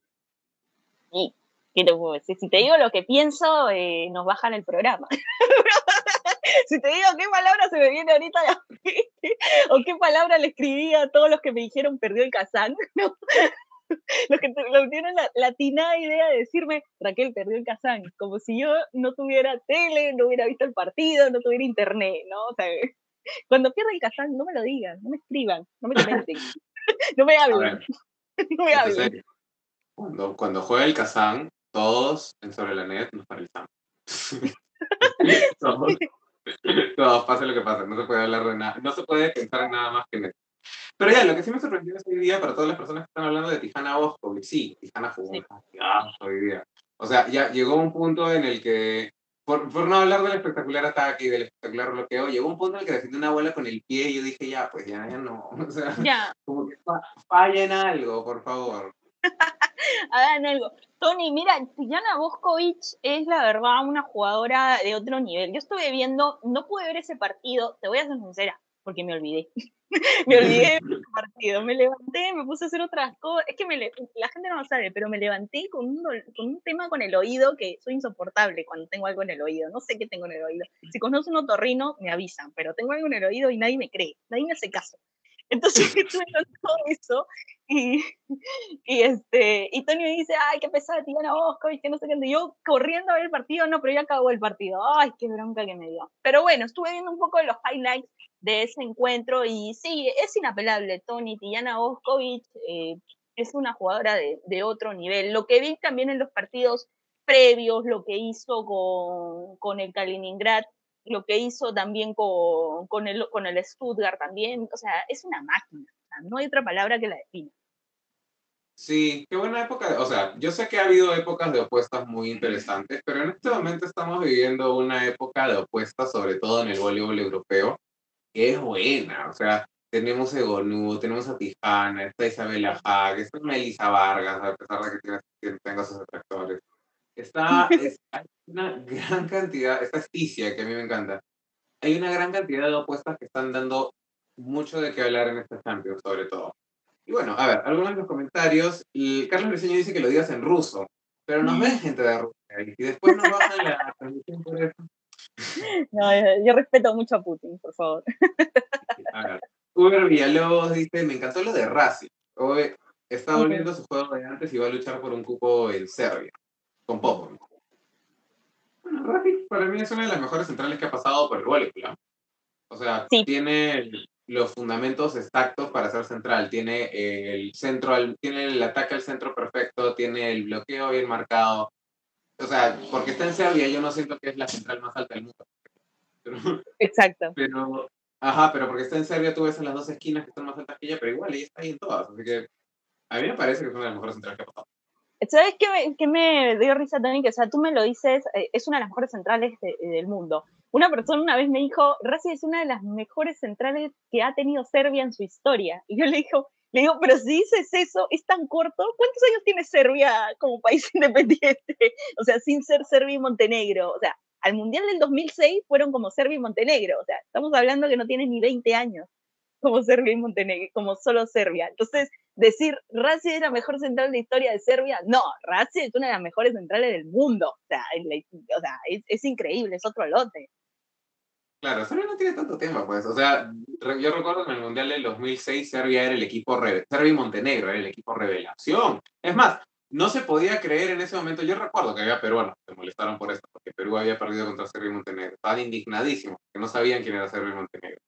Sí. Si te digo lo que pienso, eh, nos bajan el programa. *laughs* si te digo qué palabra se me viene ahorita o qué palabra le escribí a todos los que me dijeron perdió el Kazán, *laughs* *laughs* los que tuvieron la, la tinada idea de decirme, Raquel perdió el Kazán, como si yo no tuviera tele, no hubiera visto el partido, no tuviera internet, ¿no? O sea, *laughs* cuando pierda el Kazán, no me lo digan, no me escriban, no me comenten, *laughs* no me hablen, no me hablen. Cuando, cuando juega el Kazán, todos en Sobre la Net nos paralizamos. todos, todos, pase lo que pase, no se puede hablar de nada, no se puede pensar en nada más que en eso. Pero ya, lo que sí me sorprendió ese día para todas las personas que están hablando de Tijana Bosco, sí, Tijana jugó sí. hoy día. O sea, ya llegó un punto en el que, por, por, no hablar del espectacular ataque y del espectacular bloqueo, llegó un punto en el que defendió una bola con el pie y yo dije, ya, pues ya, ya no. *laughs* O sea, ya. como que fallen algo, por favor. *laughs* Hagan algo. Tony, mira, Tijana Boskovic es la verdad una jugadora de otro nivel. Yo estuve viendo, no pude ver ese partido, te voy a ser sincera, porque me olvidé. *laughs* *laughs* me olvidé del *laughs* partido, me levanté, me puse a hacer otras cosas. Es que me la gente no lo sabe, pero me levanté con un, con un tema con el oído que soy insoportable cuando tengo algo en el oído. No sé qué tengo en el oído. Si conozco un otorrino, me avisan, pero tengo algo en el oído y nadie me cree, nadie me hace caso. Entonces *laughs* estuve con todo eso y, y, este, y Tony me dice, ay, qué pesada Tiana y que no sé qué. Y yo corriendo a ver el partido, no, pero ya acabó el partido. Ay, qué bronca que me dio. Pero bueno, estuve viendo un poco de los highlights de ese encuentro y sí, es inapelable. Tony Tijana Boskovic eh, es una jugadora de, de, otro nivel. Lo que vi también en los partidos previos, lo que hizo con, con el Kaliningrad, lo que hizo también con, con, el, con el Stuttgart también, o sea, es una máquina, o sea, no hay otra palabra que la defina. Sí, qué buena época. O sea, yo sé que ha habido épocas de opuestas muy interesantes, pero en este momento estamos viviendo una época de opuestas, sobre todo en el voleibol europeo, es buena. O sea, tenemos a Egonu, tenemos a Tijana, está Isabela Hag, está Melissa Vargas, a pesar de que, tiene, que tenga sus atractores. Está, *laughs* es, hay una gran cantidad, esta esticia que a mí me encanta. Hay una gran cantidad de opuestas que están dando mucho de qué hablar en este Champions, sobre todo. Y bueno, a ver, algunos de los comentarios. Y Carlos Briseño dice que lo digas en ruso, pero nos ven gente de Rusia y después nos bajan la *laughs* transmisión por eso. *laughs* No, yo respeto mucho a Putin, por favor. *laughs* A Uber Villalobos dice, me encantó lo de Racing. Hoy está volviendo su juego de antes y va a luchar por un cupo en Serbia, con Popov. Bueno, Racing para mí es una de las mejores centrales que ha pasado por el voleibol. O sea, sí. tiene los fundamentos exactos para ser central. Tiene el centro, tiene el ataque al centro perfecto, tiene el bloqueo bien marcado. O sea, porque está en Serbia, yo no siento que es la central más alta del mundo. Pero, Exacto. *laughs* Pero, ajá, pero porque está en Serbia, tú ves en las dos esquinas que están más altas que ella, pero igual ella está ahí en todas. Así que a mí me parece que es una de las mejores centrales que ha pasado. ¿Sabes qué me, qué me dio risa también? Que, o sea, tú me lo dices, eh, es una de las mejores centrales de, del mundo. Una persona una vez me dijo, Racing es una de las mejores centrales que ha tenido Serbia en su historia. Y yo le digo, le digo, pero si dices eso, es tan corto. ¿Cuántos años tiene Serbia como país *laughs* independiente? O sea, sin ser Serbia y Montenegro. O sea, al Mundial del 2006 fueron como Serbia y Montenegro. O sea, estamos hablando que no tienen ni 20 años como Serbia y Montenegro, como solo Serbia. Entonces, decir Racing es la mejor central de la historia de Serbia, no, Racing es una de las mejores centrales del mundo. O sea, o sea es, es, increíble, es otro lote. Claro, Serbia no tiene tanto tiempo, pues. O sea, yo recuerdo que en el Mundial del 2006 Serbia era el equipo, Serbia y Montenegro era el equipo revelación. Es más, no se podía creer en ese momento. Yo recuerdo que había peruanos que se molestaron por esto, porque Perú había perdido contra Serbia y Montenegro. Estaban indignadísimos, que no sabían quién era Serbia y Montenegro.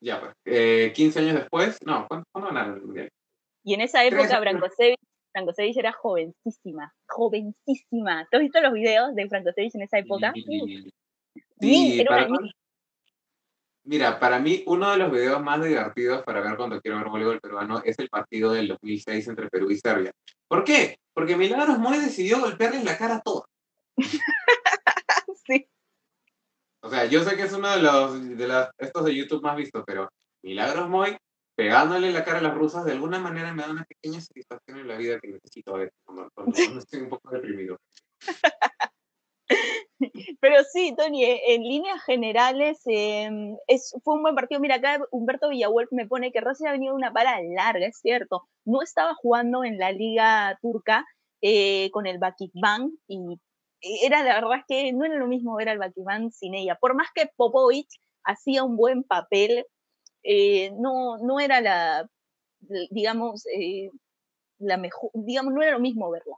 Ya, pues, eh, 15 años después, no, ¿cuándo, ganaron el Mundial? Y en esa época Francosevich era jovencísima, jovencísima. ¿Tú has visto los videos de Francosevich en esa época? Sí, sí para, Mira, para mí uno de los videos más divertidos para ver cuando quiero ver voleibol peruano es el partido del 2006 entre Perú y Serbia. ¿Por qué? Porque Milagros Moy decidió golpearle la cara a todos. *laughs* sí. O sea, yo sé que es uno de los de las, estos de YouTube más vistos, pero Milagros Moy pegándole la cara a las rusas de alguna manera me da una pequeña satisfacción en la vida que necesito a veces cuando, cuando *laughs* estoy un poco deprimido. Pero sí, Tony, eh, en líneas generales eh, es, fue un buen partido. Mira, acá Humberto Villahuel me pone que Racing ha venido una para larga, es cierto. No estaba jugando en la liga turca eh, con el Bakikban y era la verdad que no era lo mismo ver al Bakikban sin ella. Por más que Popovic hacía un buen papel, eh, no, no era la, digamos, la mejor, digamos, no era lo mismo verla.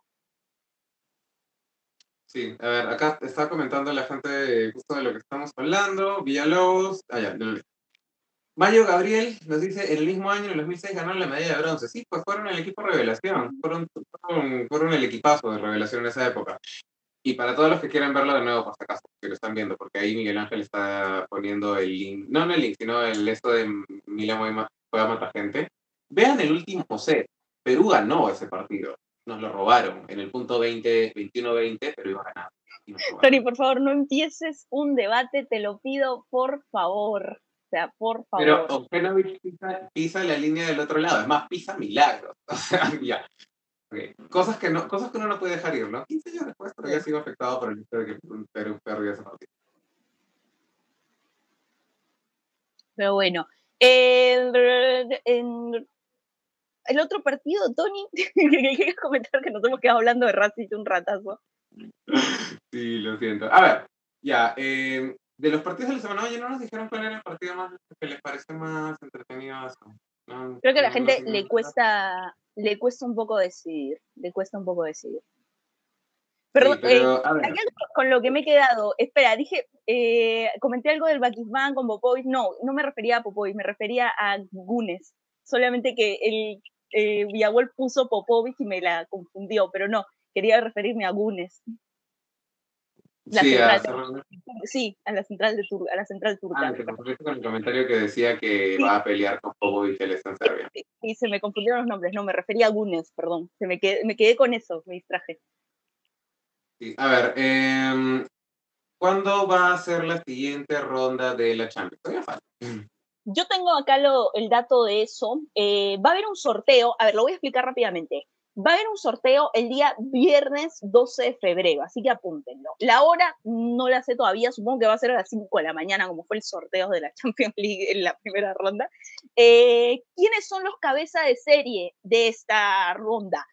Sí, a ver, acá está comentando la gente justo de lo que estamos hablando. Villalobos, allá, ah, Mayo Gabriel nos dice, en el mismo año, en el 2006, ganaron la medalla de bronce. Sí, pues fueron el equipo revelación, fueron, fueron, el equipazo de revelación en esa época. Y para todos los que quieran verlo de nuevo, por si acaso, que lo están viendo, porque ahí Miguel Ángel está poniendo el link, no, no el link, sino el esto de Mila juega mata gente. Vean el último set. Perú ganó ese partido nos lo robaron en el punto 20, 21-20, pero iba a ganar. Tony, por favor, no empieces un debate, te lo pido, por favor. O sea, por favor. Pero Ojenovich pisa, la línea del otro lado, es más, pisa milagros. *laughs* O sea, ya. Cosas, que no, cosas que uno no puede dejar ir, ¿no? 15 años después todavía sido afectado por el hecho de que Perú perdió ese partido. Pero bueno, eh, en, el otro partido, Tony, *laughs* que querías comentar que nos hemos quedado hablando de Racing un ratazo. Sí, lo siento. A ver, ya, eh, de los partidos de la semana, ya no nos dijeron cuál era el partido más que les parece más entretenido. Creo que a la gente le cuesta, le cuesta un poco decidir, le cuesta un poco decidir. Perdón, eh, con lo que me he quedado, espera, dije, eh, comenté algo del Bakisman con Popovic, no, no me refería a Popovic, me refería a Gunes, solamente que el eh, puso Popovic y me la confundió, pero no, quería referirme a Gunes. sí, a, sí, a la central de Tur a la central turca. Ah, te confundiste con el comentario que decía que va a pelear con Popovic él está en Serbia. Sí, se me confundieron los nombres, no, me refería a Gunes, perdón, se me quedé, me quedé con eso, me distraje. Sí, a ver, eh, ¿cuándo va a ser la siguiente ronda de la Champions? Todavía falta. Yo tengo acá el dato de eso. Eh, va a haber un sorteo, a ver, lo voy a explicar rápidamente. Va a haber un sorteo el día viernes 12 de febrero, así que apúntenlo. La hora no la sé todavía, supongo que va a ser a las 5 de la mañana, como fue el sorteo de la *laughs* Champions League en la primera ronda. Eh, ¿Quiénes son los cabezas de serie de esta ronda?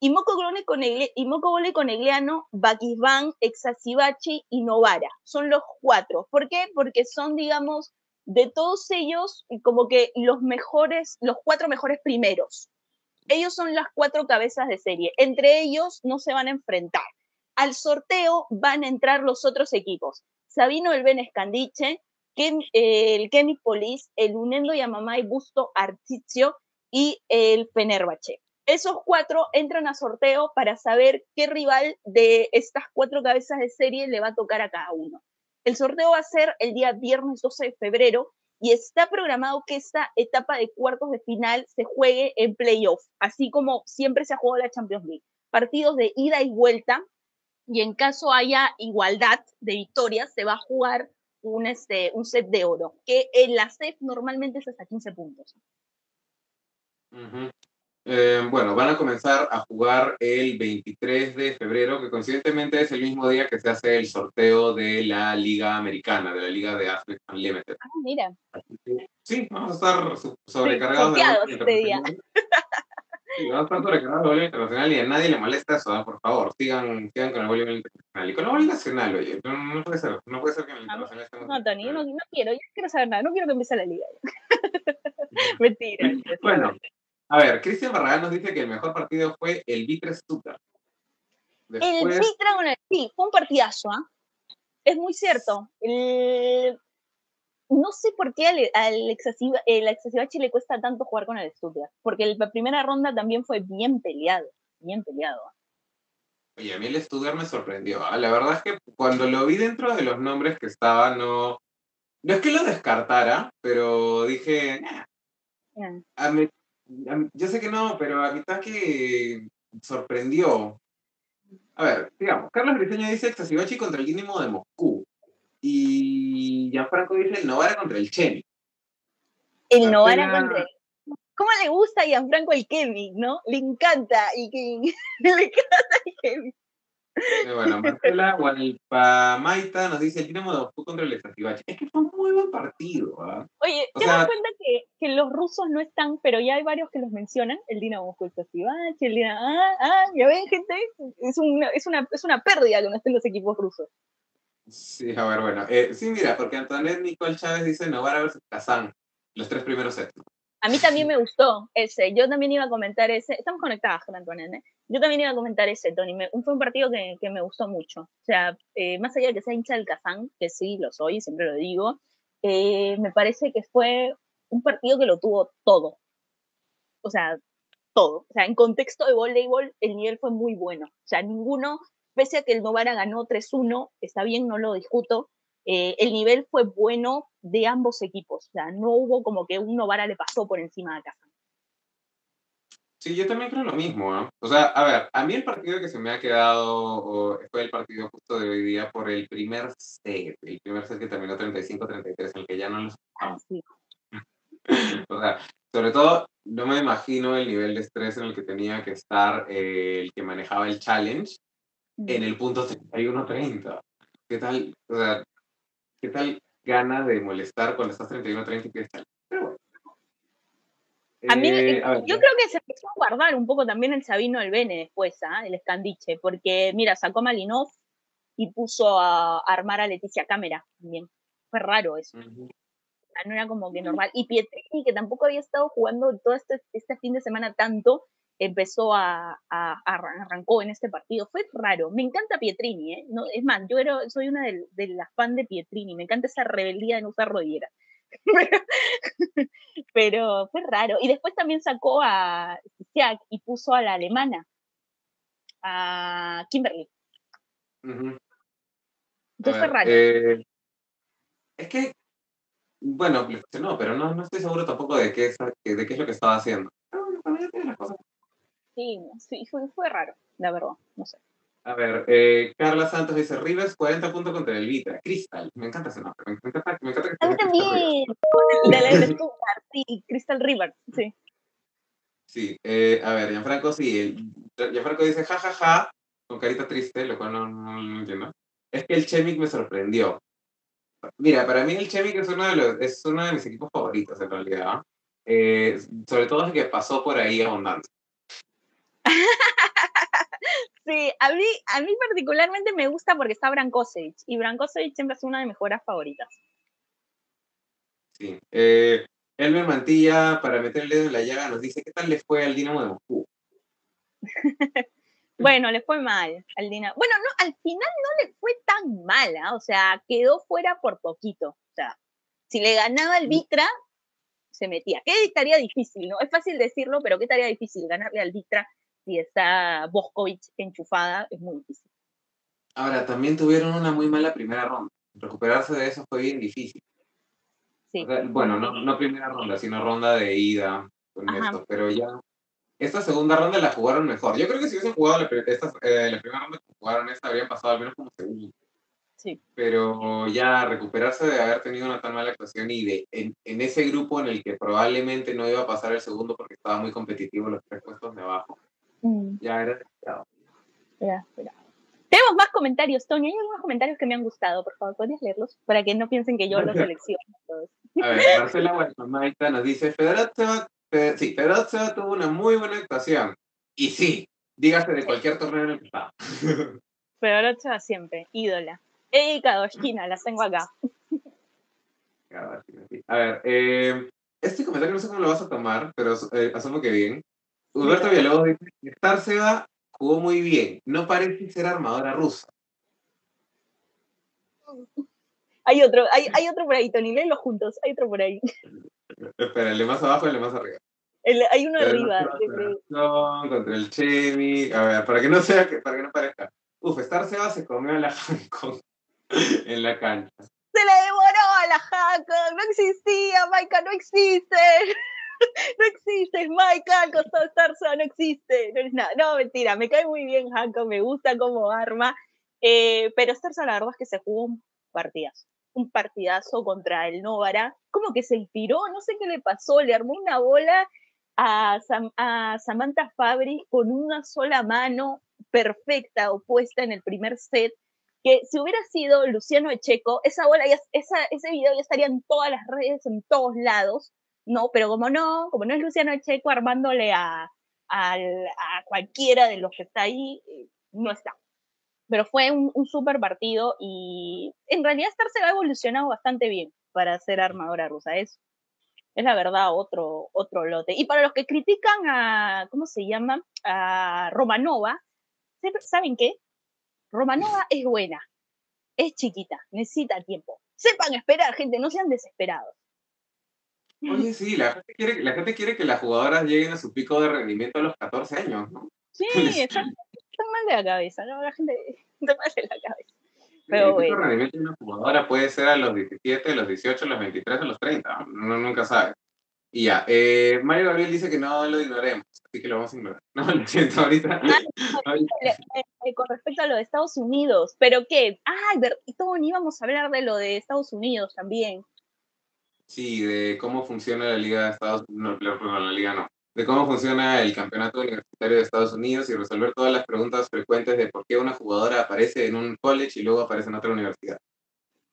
Imoco Gole Conegliano, Bakisban, Exasibachi y Novara. Son los cuatro. ¿Por qué? Porque son, digamos, de todos ellos, como que los mejores, los cuatro mejores primeros. Ellos son las cuatro cabezas de serie. Entre ellos no se van a enfrentar. Al sorteo van a entrar los otros equipos. Sabino el Ben Escandiche, el Kenny Police, el Unendo Yamamay Busto Artizio y el Fenerbahce. Esos cuatro entran a sorteo para saber qué rival de estas cuatro cabezas de serie le va a tocar a cada uno. El sorteo va a ser el día viernes 12 de febrero y está programado que esta etapa de cuartos de final se juegue en playoff, así como siempre se ha jugado la Champions League. Partidos de ida y vuelta y en caso haya igualdad de victorias se va a jugar un, este, un set de oro, que en la CEF normalmente es hasta 15 puntos. Eh, bueno, van a comenzar a jugar el 23 de febrero, que coincidentemente es el mismo día que se hace el sorteo de la Liga Americana, de la Liga de Africa Unlimited. Ah, mira. Sí, vamos a estar sobrecargados de este día. Sí, vamos a estar sobrecargados de voleibol internacional y a nadie le molesta eso, ¿eh? por favor, sigan, sigan con el voleibol internacional. Y con el voleibol nacional, oye, no, puede ser, no puede ser que en el internacional estemos... No, Tony, no, no quiero, yo no quiero saber nada, no quiero que empiece la liga. *laughs* Mentira. Bueno, a ver, Cristian Barragán nos dice que el mejor partido fue el Vitre Stuttgart. El Vitre con el sí, fue un partidazo, ¿ah? Es muy cierto. No sé por qué al, al excesiva, el Excesivachi le cuesta tanto jugar con el Stuttgart, porque la primera ronda también fue bien peleado, bien peleado. Oye, a mí el Stuttgart me sorprendió. ¿ah? La verdad es que cuando lo vi dentro de los nombres que estaban, no, no es que lo descartara, pero dije, a yo sé que no, pero a mitad que sorprendió. A ver, digamos, Carlos Briceño dice Exasibachi contra el Dinamo de Moscú. Y Gianfranco dice el Novara contra el Chemi. El Novara contra el... ¿Cómo le gusta a Gianfranco el Kevin, no? Le encanta y que *laughs* le encanta el Kevin. Eh, bueno, Marcela Gualpamaita nos dice el Dinamo de Moscú contra el Exasibachi. Es que fue un muy buen partido. ¿ah? Oye, ¿te das cuenta que, que, los rusos no están, pero ya hay varios que los mencionan? El Dinamo Moscú, Exasibachi, el Dinamo... Ah, ah, ya ven, gente, es una, es una, es una pérdida que no estén los equipos rusos. Sí, a ver, bueno. Eh, sí, mira, porque Antoinette Nicole Chávez dice Novara versus Kazán, los tres primeros sets. A mí también me gustó ese. Yo también iba a comentar ese. Estamos conectadas, con Antoine, ¿eh? Yo también iba a comentar ese, Tony. fue un partido que, que, me gustó mucho. O sea, eh, más allá de que sea hincha del Kazán, que sí lo soy, siempre lo digo, eh, me parece que fue un partido que lo tuvo todo. O sea, todo. O sea, en contexto de voleibol, el nivel fue muy bueno. O sea, ninguno, pese a que el Novara ganó 3-1, está bien, no lo discuto, eh, el nivel fue bueno de ambos equipos. O sea, no hubo como que un Novara le pasó por encima de casa. Sí, yo también creo lo mismo. O sea, a ver, a mí el partido que se me ha quedado fue el partido justo de hoy día por el primer set, el primer set que terminó 35-33, en el que ya no los... Ah, sí. *laughs* o sea, sobre todo, no me imagino el nivel de estrés en el que tenía que estar eh, el que manejaba el challenge en el punto 31-30. ¿Qué tal? O sea, ¿Qué tal gana de molestar cuando estás 31-30 y quieres Pero bueno. A mí, eh, yo creo que se empezó a guardar un poco también el Sabino del Bene después, ¿ah? el escandiche, porque mira, sacó a Malinov y puso a, armar a Leticia Cámara también. Fue raro eso. No era como que normal. Y Pietrini, que tampoco había estado jugando todo este, este fin de semana tanto, empezó a, arrancó en este partido. Fue raro. Me encanta Pietrini, ¿eh? No, es más, yo soy una de, las fans de Pietrini. Me encanta esa rebeldía de no usar rodilleras. *laughs* Pero fue raro. Y después también sacó a Jack y puso a la alemana, a Kimberly. Entonces fue raro. Eh, es que, bueno, no, pero no, no estoy seguro tampoco de qué, de qué es lo que estaba haciendo. Sí, sí fue, raro, la verdad, no sé. A ver, eh, Carla Santos dice, Rivers 40 puntos contra el Vitra. Crystal, me encanta ese nombre, me encanta, me encanta que A mí también, de la sí, Crystal Rivers, sí. Sí, eh, a ver, Gianfranco sí, Gianfranco dice, jajaja, ja, ja", con carita triste, lo cual no, no, entiendo. Es que el Chemic me sorprendió. Mira, para mí el Chemic es uno de, los, es uno de mis equipos favoritos en realidad. Eh, sobre todo es que pasó por ahí abundante. *laughs* sí, a mí, a mí particularmente me gusta porque está Brankosevic y Brankosevic siempre es una de mis jugadoras favoritas. Sí. Eh, Elmer Mantilla, para meter el dedo en la llaga, nos dice, ¿qué tal le fue al Dinamo de Moscú? *laughs* bueno, le fue mal al Dinamo. Bueno, no, al final no le fue tan mala, o sea, quedó fuera por poquito. O sea, si le ganaba el Vitra, se metía. ¿Qué estaría difícil, no? Es fácil decirlo, pero ¿qué estaría difícil? Ganarle al Vitra si está Boskovic enchufada, es muy difícil. Ahora, también tuvieron una muy mala primera ronda. Recuperarse de eso fue bien difícil. Sí. bueno, no, no, primera ronda, sino ronda de ida con esto, pero ya esta segunda ronda la jugaron mejor. Yo creo que si hubiesen jugado la, eh, la primera ronda que jugaron esta, habrían pasado al menos como segundo. Sí. Pero ya recuperarse de haber tenido una tan mala actuación y de en, en, ese grupo en el que probablemente no iba a pasar el segundo porque estaba muy competitivo los tres puestos de abajo, Mm. Ya era Tenemos más comentarios, Tony. Hay algunos comentarios que me han gustado, por favor, ¿podrías leerlos? Para que no piensen que yo los *laughs* selecciono. A ver, Marcela Guayamaita nos dice, Federat sí, tuvo una muy buena actuación. Y sí, dígase de cualquier torneo en el que está. *laughs* Siempre, ídola. Dedicado esquina, las tengo acá. A ver, eh, este comentario no sé cómo lo vas a tomar, pero eh, asumo que bien. Humberto Villalobos dice, Seba jugó muy bien, no parece ser armadora rusa. Hay otro, hay, hay otro por ahí, Tony, léelos juntos, hay otro por ahí. *laughs* Espera, el de más abajo y el de más arriba. hay uno arriba. contra el Chemi. A ver, para que no sea, para que no parezca. Uf, Star Seba se comió a la *laughs* Hancock en la cancha. Se la devoró a la Hancock, no existía, Maika, no existe *laughs* no existe, Michael, costado Starza, no existe, no es nada, no, mentira, me cae muy bien Hanko, me gusta como arma, eh, pero Starza la verdad es que se jugó un partidazo, un partidazo contra el Novara, como que se inspiró, no sé qué le pasó, le armó una bola a, a Samantha Fabri con una sola mano perfecta opuesta en el primer set, que si hubiera sido Luciano Echeco, esa bola, ya, ese video ya estaría en todas las redes, en todos lados, no, pero como no, como no es Luciano Checo armándole a, cualquiera de los que está ahí, eh, no está. Pero fue un, un super partido y en realidad Star se ha evolucionado bastante bien para ser armadora rusa. Es, es la verdad otro, otro lote. Y para los que critican a, ¿cómo se llama? A Romanova, ¿saben qué? Romanova es buena, es chiquita, necesita tiempo. Sepan esperar, gente, no sean desesperados. Oye, sí, la gente quiere, la gente quiere que las jugadoras lleguen a su pico de rendimiento a los 14 años, ¿no? Sí, *laughs* están, mal de la cabeza, ¿no? La gente *laughs* está mal de la cabeza. Pero bueno. El rendimiento de una jugadora puede ser a los 17, a los 18, a los 23, a los 30. Uno nunca sabe. Y ya, eh, Mario Gabriel dice que no lo ignoremos, así que lo vamos a ignorar. *laughs* No, lo siento, ahorita. Ah, con respecto a lo de Estados Unidos, ¿pero qué? Ah, Tony, íbamos a hablar de lo de Estados Unidos también. Sí, de cómo funciona la Liga de Estados Unidos, no, la Liga no, de cómo funciona el Campeonato Universitario de Estados Unidos y resolver todas las preguntas frecuentes de por qué una jugadora aparece en un college y luego aparece en otra universidad. *laughs*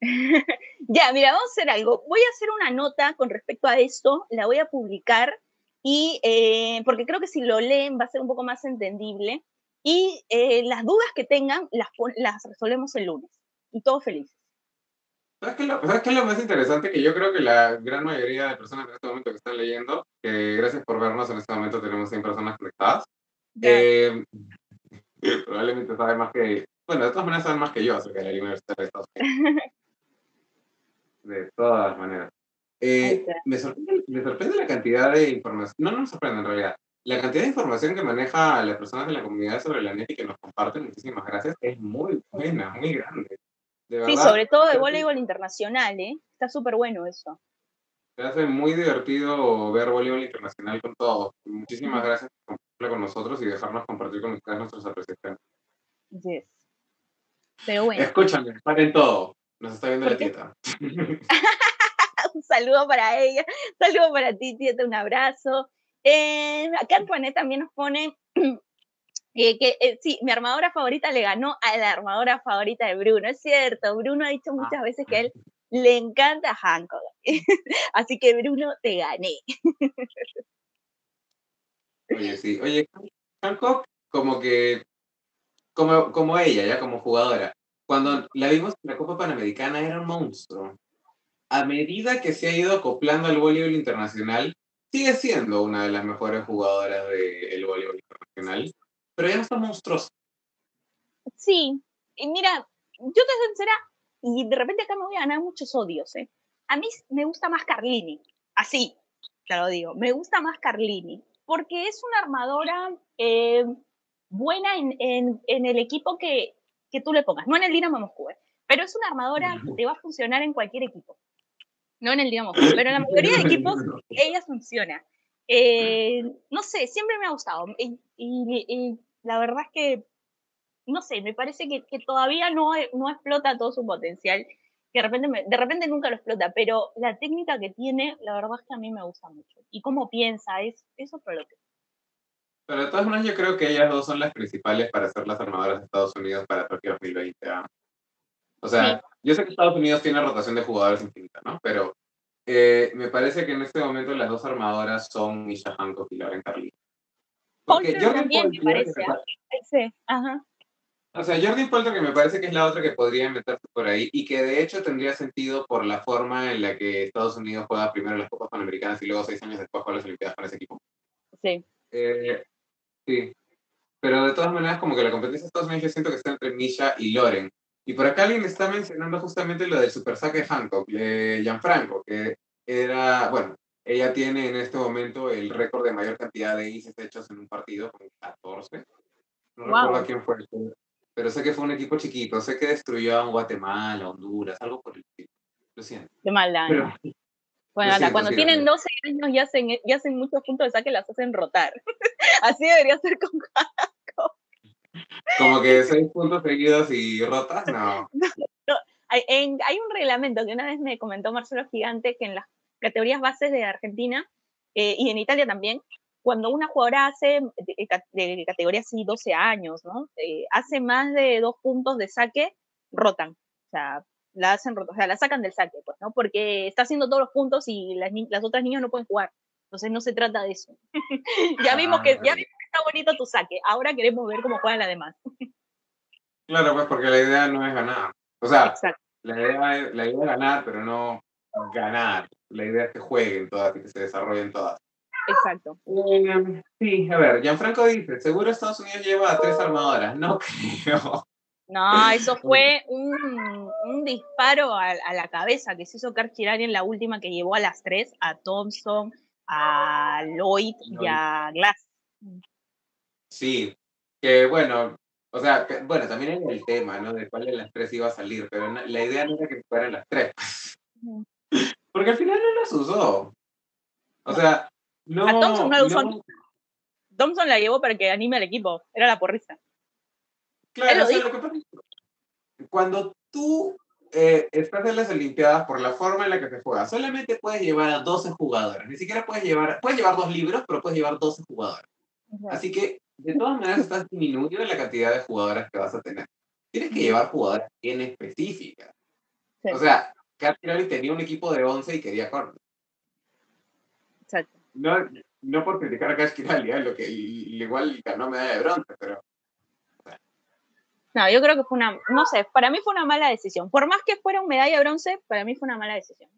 ya, mira, vamos a hacer algo. Voy a hacer una nota con respecto a esto, la voy a publicar y eh, porque creo que si lo leen va a ser un poco más entendible y eh, las dudas que tengan las, las resolvemos el lunes y todos felices. ¿Sabes qué, es lo, más interesante? Que yo creo que la gran mayoría de personas en este momento que están leyendo, que gracias por vernos, en este momento tenemos 100 personas conectadas, eh, *laughs* probablemente saben más que, bueno, de todas maneras saben más que yo acerca de la Universidad de Estados Unidos. de todas maneras. Eh, me, sorprende, me, sorprende, la cantidad de información, no, no me sorprende en realidad, la cantidad de información que maneja las personas de la comunidad sobre la NET y que nos comparten, muchísimas gracias, es muy buena, muy grande. Sí, sobre todo de voleibol internacional, ¿eh? Está súper bueno eso. Se hace muy divertido ver voleibol internacional con todos. Muchísimas gracias por compartirlo con nosotros y dejarnos compartir con ustedes nuestras apreciaciones. Yes. Pero bueno. Escúchame, paren todo. Nos está viendo la tieta. *laughs* un saludo para ella, un saludo para ti, tieta, un abrazo. Eh, acá Antoine también nos pone *clears throat* eh, que eh, sí, mi armadora favorita le ganó a la armadora favorita de Bruno. Es cierto, Bruno ha dicho muchas veces que a él le encanta Hancock. *laughs* Así que Bruno, te gané. Oye, sí. Oye, Hancock, como que, como, como ella, ya como jugadora, cuando la vimos en la Copa Panamericana era un monstruo. A medida que se ha ido acoplando al voleibol internacional, sigue siendo una de las mejores jugadoras del voleibol internacional, pero ya no está monstruosa. Sí, y mira, yo te sincera, y de repente acá me voy a ganar muchos odios, ¿eh? A mí me gusta más Carlini, así, te lo digo, me gusta más Carlini, porque es una armadora eh, buena en, en, el equipo que, que tú le pongas, no en el Dinamo Moscú, ¿eh? pero es una armadora que te va a funcionar en cualquier equipo. No en el Dinamo Moscú, pero en la mayoría de equipos ella funciona. Eh, no sé, siempre me ha gustado. Y, la verdad es que, no sé, me parece que, todavía no, no explota todo su potencial. Que de repente, de repente nunca lo explota, pero la técnica que tiene, la verdad es que a mí me gusta mucho. Y cómo piensa, es, es otro lo que. Pero de todas maneras yo creo que ellas dos son las principales para ser las armadoras de Estados Unidos para Tokio 2020. ¿ah? O sea, yo sé que Estados Unidos tiene rotación de jugadores infinita, ¿no? Pero eh, me parece que en este momento las dos armadoras son Misha Hancock y Lauren Carlin. Porque Jordan me parece. ¿ah? Sí, ajá. O sea, Jordan Polter que me parece que es la otra que podría meterse por ahí y que de hecho tendría sentido por la forma en la que Estados Unidos juega primero las Copas Panamericanas y luego seis años después juega las Olimpiadas con ese equipo. Sí. Eh, Sí. Pero de todas maneras, como que la competencia de Estados Unidos yo siento que está entre Misha y Loren. Y por acá alguien está mencionando justamente lo del super saque Hancock, de Gianfranco, que era, bueno, ella tiene en este momento el récord de mayor cantidad de ICs hechos en un partido, como 14. No recuerdo quién fue, pero sé que fue un equipo chiquito, sé que destruyó a Guatemala, Honduras, algo por el estilo. Lo siento. De maldad. Bueno, cuando tienen 12 años y hacen, y hacen muchos puntos de saque, las hacen rotar. *laughs* Así debería ser con Como que seis puntos seguidos y rotas, no. *laughs* Hay, un reglamento que una vez me comentó Marcelo Gigante que en las categorías bases de Argentina eh, y en Italia también, cuando una jugadora hace de, categoría así 12 años, ¿no? Eh, hace más de dos puntos de saque, rotan. O sea, la hacen, o sea, la sacan del saque, pues, ¿no? Porque está haciendo todos los puntos y las, las otras niñas no pueden jugar. Entonces no se trata de eso. *laughs* ya, vimos que, ya vimos que está bonito tu saque. Ahora queremos ver cómo juegan las demás. claro, pues porque la idea no es ganar. O sea, la idea, es, la idea es ganar, pero no ganar. La idea es que jueguen todas y que se desarrollen todas. Exacto. Eh, sí, a ver, Gianfranco dice, seguro Estados Unidos lleva a tres armadoras. No *laughs* creo. No, eso fue un, un disparo a, a, la cabeza que se hizo Karchirari en la última que llevó a las tres, a Thompson, a Lloyd y a Glass. Sí, que bueno, o sea, que, bueno, también era el tema, ¿no? De cuál de las tres iba a salir, pero la idea no era que fueran las tres. Porque al final no las usó. O sea, no. A Thompson no la usó. No... Thompson la llevó para que anime al equipo, era la porrista. Claro, o sea, lo que pasa es cuando tú eh, estás en las Olimpiadas por la forma en la que se juega, solamente puedes llevar a 12 jugadores. Ni siquiera puedes llevar, puedes llevar dos libros, pero puedes llevar 12 jugadores. Así que, de todas maneras, estás disminuyendo la cantidad de jugadoras que vas a tener. Tienes que llevar jugadoras bien específicas. Sí. O sea, Catirari tenía un equipo de 11 y quería correr. Exacto. No, no por criticar a Kashkirali, ¿eh? lo que igual ganó medalla de bronce, pero no, yo creo que fue una, no sé, para mí fue una mala decisión. Por más que fuera un medalla de bronce, para mí fue una mala decisión.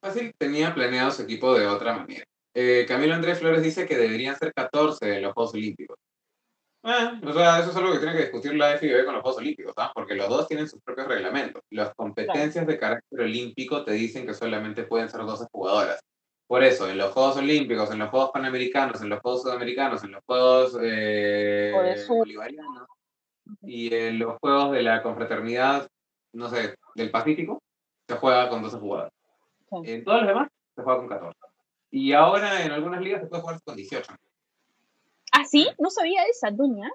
Fácil tenía planeado su equipo de otra manera. Eh, Camilo Andrés Flores dice que deberían ser 14 en los Juegos Olímpicos. Eh, o sea, eso es algo que tiene que discutir la FIB con los Juegos Olímpicos, ¿sabes? Porque los dos tienen sus propios reglamentos. Las competencias de carácter olímpico te dicen que solamente pueden ser 12 jugadoras. Por eso, en los Juegos Olímpicos, en los Juegos Panamericanos, en los Juegos Sudamericanos, en los Juegos eh, bolivarianos, y en los juegos de la confraternidad, no sé, del Pacífico, se juega con 12 jugadores. Sí. En todos los demás, se juega con 14. Y ahora en algunas ligas se puede jugar con 18. ¿Ah, sí? No sabía esa, Duña.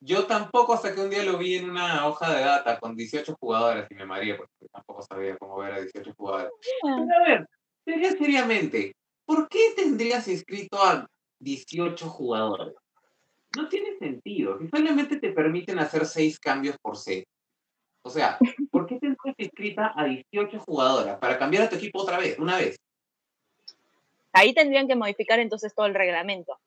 Yo tampoco hasta que un día lo vi en una hoja de data con 18 jugadores y me mareé porque tampoco sabía cómo ver a 18 jugadores. Yeah. Pero a ver, sería seriamente, ¿por qué tendrías inscrito a 18 jugadores? no tiene sentido. Si solamente te permiten hacer seis cambios por set. O sea, ¿por qué tendrías inscrita a 18 jugadoras para cambiar a tu equipo otra vez, una vez? Ahí tendrían que modificar entonces todo el reglamento.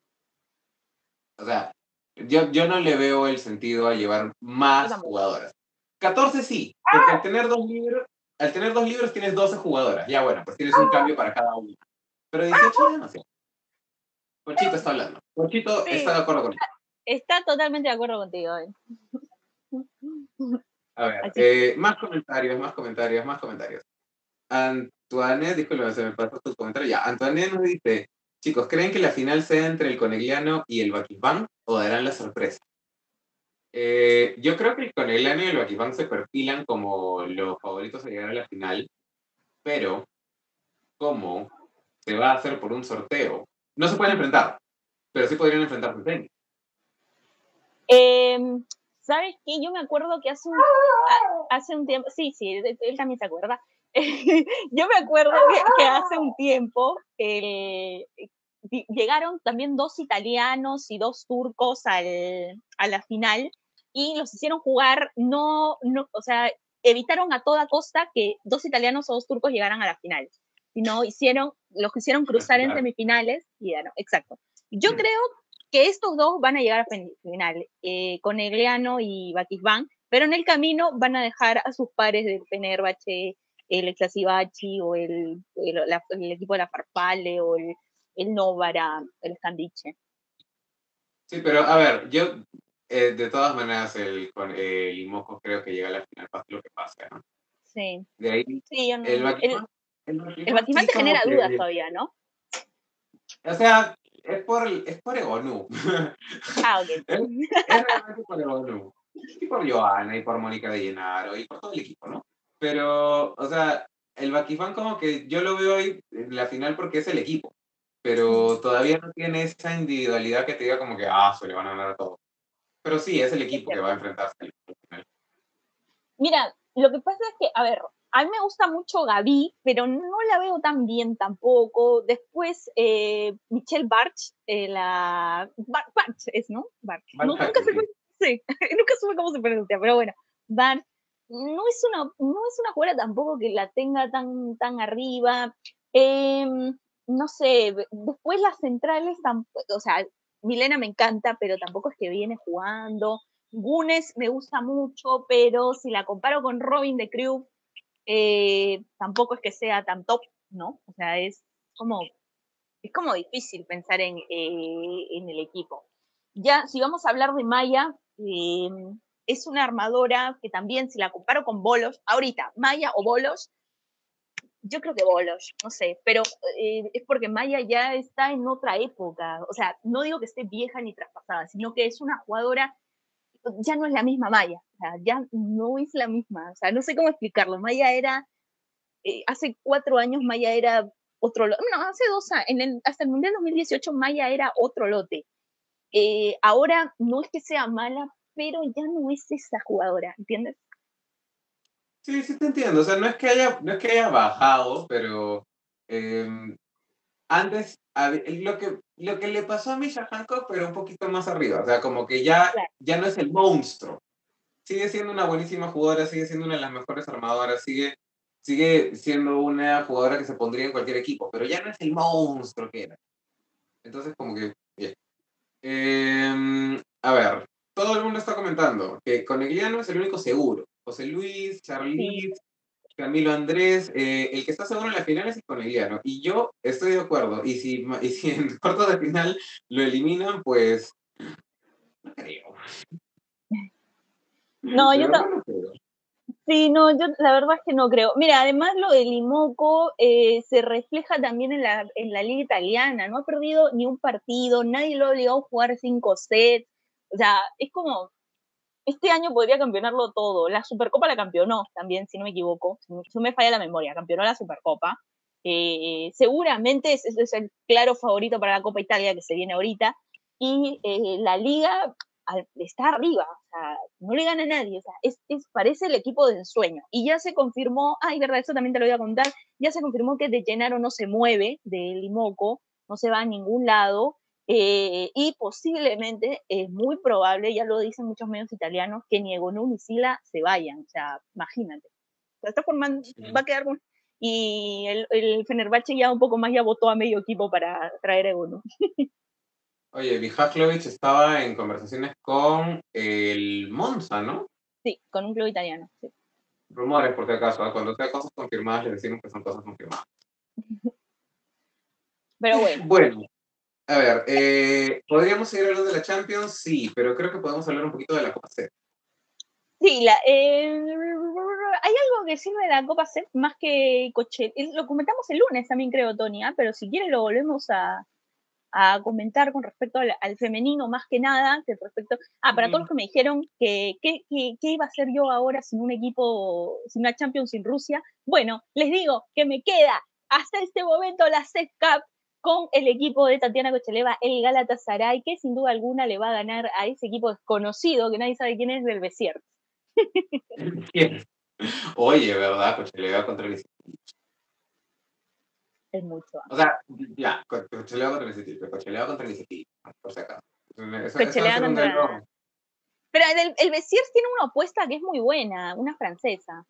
O sea, yo, yo no le veo el sentido a llevar más jugadoras. 14 sí, porque al tener dos libros, al tener dos libros tienes 12 jugadoras. Ya bueno, pues tienes un cambio para cada uno. Pero 18 ya demasiado. Conchito está hablando. Conchito sí. está de acuerdo con eso. Está totalmente de acuerdo contigo. Eh. A ver, eh, más comentarios, más comentarios, más comentarios. Antoine, disculpe, se me pasó tu comentario. Ya, Antoine nos dice, chicos, ¿creen que la final sea entre el Conegliano y el Baquipán o darán la sorpresa? Eh, yo creo que el Conegliano y el Baquipán se perfilan como los favoritos a llegar a la final, pero como se va a hacer por un sorteo, no se pueden enfrentar, pero sí podrían enfrentarse en tenis. Eh, ¿Sabes qué? Yo me acuerdo que hace un, hace un tiempo, sí, sí, él también se acuerda. *laughs* Yo me acuerdo que, que hace un tiempo eh, llegaron también dos italianos y dos turcos al, a la final y los hicieron jugar, no, no, o sea, evitaron a toda costa que dos italianos o dos turcos llegaran a la final, sino hicieron, los hicieron cruzar en semifinales y ganó, exacto. Yo creo que estos dos van a llegar a final, eh, con Egliano y Batisban, pero en el camino van a dejar a sus pares del Fenerbahce, el Clasibachi o el, el, la, el, equipo de la Farfalle o el, el Novara, el Scandice. Sí, pero a ver, yo eh, de todas maneras el, con el Moco creo que llega a la final, pase lo que pase, ¿no? Sí. De ahí, sí, no, el Batisban, el, el, sí te genera dudas que, todavía, ¿no? O sea, es por, es por Egonu. Ah, ok. *laughs* es, es realmente por Egonu. Y por Joana, y por Mónica de Llenaro, y por todo el equipo, ¿no? Pero, o sea, el Bakifán como que yo lo veo ahí en la final porque es el equipo. Pero todavía no tiene esa individualidad que te diga como que, ah, se le van a ganar a todos. Pero sí, es el equipo que va a enfrentarse al final. Mira, lo que pasa es que, a ver, a mí me gusta mucho Gaby, pero no la veo tan bien tampoco. Después, eh, Michelle Barch, eh, la... Bar Barch es, ¿no? Barch. No, nunca, se... sí, *laughs* nunca supe cómo se pronuncia, pero bueno, Barch no es una, no es una jugadora tampoco que la tenga tan, tan arriba. Eh, no sé, después las centrales, tampoco, o sea, Milena me encanta, pero tampoco es que viene jugando. Gunes me gusta mucho, pero si la comparo con Robin de Crew, eh, tampoco es que sea tan top, ¿no? O sea, es como, es como difícil pensar en, eh, en el equipo. Ya, si vamos a hablar de Maya, eh, es una armadora que también, si la comparo con Bolos, ahorita, Maya o Bolos, yo creo que Bolos, no sé, pero eh, es porque Maya ya está en otra época. O sea, no digo que esté vieja ni traspasada, sino que es una jugadora, ya no es la misma Maya, o sea, ya no es la misma. O sea, no sé cómo explicarlo. Maya era, eh, hace cuatro años Maya era otro lote, no, hace dos años, en el, hasta el Mundial 2018 Maya era otro lote. Eh, ahora no es que sea mala, pero ya no es esa jugadora, ¿entiendes? Sí, sí te entiendo. O sea, no es que haya, no es que haya bajado, pero em, antes lo que, lo que le pasó a Misha Hancock, pero un poquito más arriba. O sea, como que ya, ya no es el monstruo. Sigue siendo una buenísima jugadora, sigue siendo una de las mejores armadoras, sigue, sigue siendo una jugadora que se pondría en cualquier equipo, pero ya no es el monstruo que era. Entonces, como que, Em, a ver, todo el mundo está comentando que Conegliano es el único seguro. José Luis, Charlize, Camilo Andrés, eh, el que está seguro en la final es Conegliano. Y yo estoy de acuerdo. Y si, y si en *laughs* cuarto de final lo eliminan, pues no creo. No, yo tampoco. Sí, no, yo la verdad es que no creo. Mira, además lo del Limoco eh, se refleja también en la, en la liga italiana. No ha perdido ni un partido, nadie lo ha obligado a jugar cinco sets. O sea, es como, este año podría campeonarlo todo. La Supercopa la campeonó también, si no me equivoco. Si no me falla la memoria, campeonó la Supercopa. Eh, seguramente es, es, el claro favorito para la Copa Italia que se viene ahorita. Y eh, la liga está arriba, o sea, no le gana a nadie, o sea, es, parece el equipo de ensueño. Y ya se confirmó, ay, verdad, eso también te lo voy a contar, ya se confirmó que De Gennaro no se mueve de Limoco, no se va a ningún lado, eh, y posiblemente es muy probable, ya lo dicen muchos medios italianos, que ni Egonu ni Sila se vayan, o sea, imagínate. está formando, va a quedar con... Y el, el Fenerbahce ya un poco más ya votó a medio equipo para traer a Egonu. *laughs* Oye, Vijajlovic estaba en conversaciones con el Monza, ¿no? Sí, con un club italiano, sí. Rumores, por si acaso, ¿eh? cuando sea cosas confirmadas le decimos que son cosas confirmadas. *laughs* Pero bueno. Bueno, a ver, eh, ¿podríamos seguir hablando de la Champions? Sí, pero creo que podemos hablar un poquito de la Copa C. Sí, la, eh, hay algo que sirve de la Copa C más que coche. Lo comentamos el lunes también, creo, Tony, ¿ah? pero si quieres lo volvemos a, a comentar con respecto al, femenino más que nada, que respecto, ah, para todos los que me dijeron que qué iba a hacer yo ahora sin un equipo, sin una Champions sin Rusia, bueno, les digo que me queda hasta este momento la Set Cup con el equipo de Tatiana Cocheleva, el Galatasaray, que sin duda alguna le va a ganar a ese equipo desconocido que nadie sabe quién es del Besier. *laughs* Oye, ¿verdad? Cocheleva contra el es mucho. O sea, ya, cocheleado contra el City, cocheleado contra el por si acaso. Pero el, el Besiers tiene una opuesta que es muy buena, una francesa.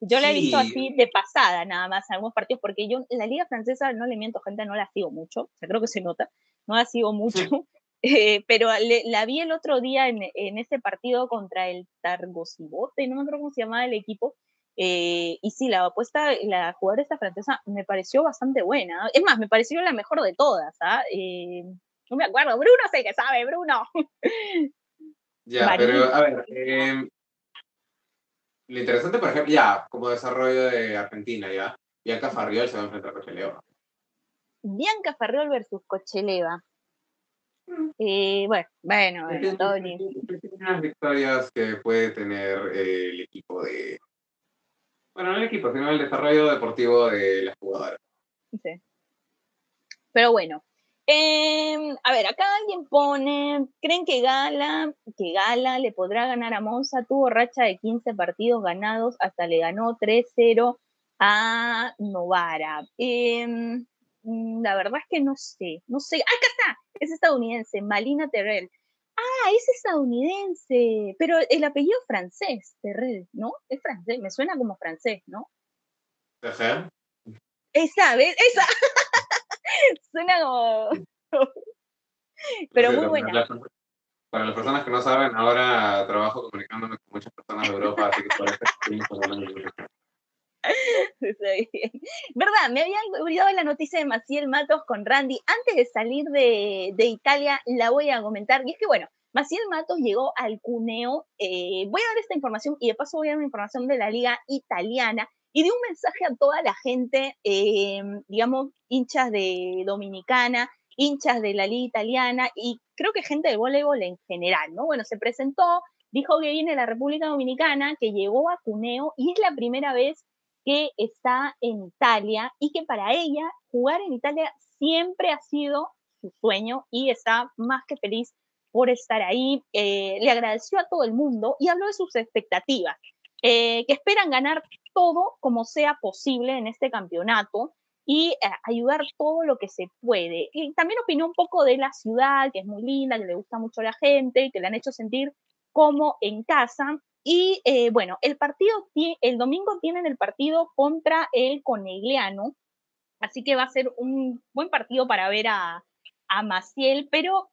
Yo la he visto así de pasada, nada más, en algunos partidos, porque yo la Liga Francesa, no le miento, gente, no la sigo mucho, o sea, creo que se nota, no la sigo mucho, *laughs* eh, pero la vi el otro día en, en ese partido contra el Targosibote, no me acuerdo cómo se llamaba el equipo, eh, y sí, la apuesta, la jugadora esta francesa me pareció bastante buena. Es más, me pareció la mejor de todas. ¿ah? Eh, no me acuerdo, Bruno sé que sabe, Bruno. Ya, pero a ver, em, lo interesante, por ejemplo, ya, como desarrollo de Argentina, ya, Bianca Farriol se va a enfrentar a Cocheleva. Bianca Farriol versus Cocheleva. Mm. Eh, bueno, bueno, bien. unas victorias que puede tener el equipo de, bueno, no el equipo, sino el desarrollo deportivo de las jugadoras. Sí. Pero bueno. Em, a ver, acá alguien pone, ¿creen que Gala, que Gala le podrá ganar a Monza? Tuvo racha de 15 partidos ganados, hasta le ganó 3-0 a Novara. Em, mm, la verdad es que no sé, no sé. ¡Acá está! Es estadounidense, Malina Terrell ah, es estadounidense, pero el apellido francés, Terrell, ¿no? Es francés, me suena como francés, ¿no? Ajá. Esa, ¿ves? Esa. *laughs* *laughs* suena como... *laughs* pero muy buena. Para las personas que no saben, ahora trabajo comunicándome con muchas personas de Europa, así que por eso estoy *laughs* ¿Verdad? Me había olvidado la noticia de Maciel Matos con Randy. Antes de salir de, Italia, la voy a comentar. Y es que, bueno, Maciel Matos llegó al Cuneo. Eh, voy a dar esta información y de paso voy a dar una información de la Liga Italiana y de un mensaje a toda la gente, eh, digamos, hinchas de Dominicana, hinchas de la Liga Italiana y creo que gente de voleibol en general, ¿no? Bueno, se presentó dijo que viene de la República Dominicana, que llegó a Cuneo y es la primera vez que está en Italia y que para ella jugar en Italia siempre ha sido su sueño y está más que feliz por estar ahí. Eh, le agradeció a todo el mundo y habló de sus expectativas, eh, que esperan ganar todo como sea posible en este campeonato y eh, ayudar todo lo que se puede. Y también opinó un poco de la ciudad, que es muy linda, que le gusta mucho a la gente, que le han hecho sentir como en casa. Y eh, bueno, el partido, el domingo tienen el partido contra el Conegliano, así que va a ser un buen partido para ver a, a Maciel, pero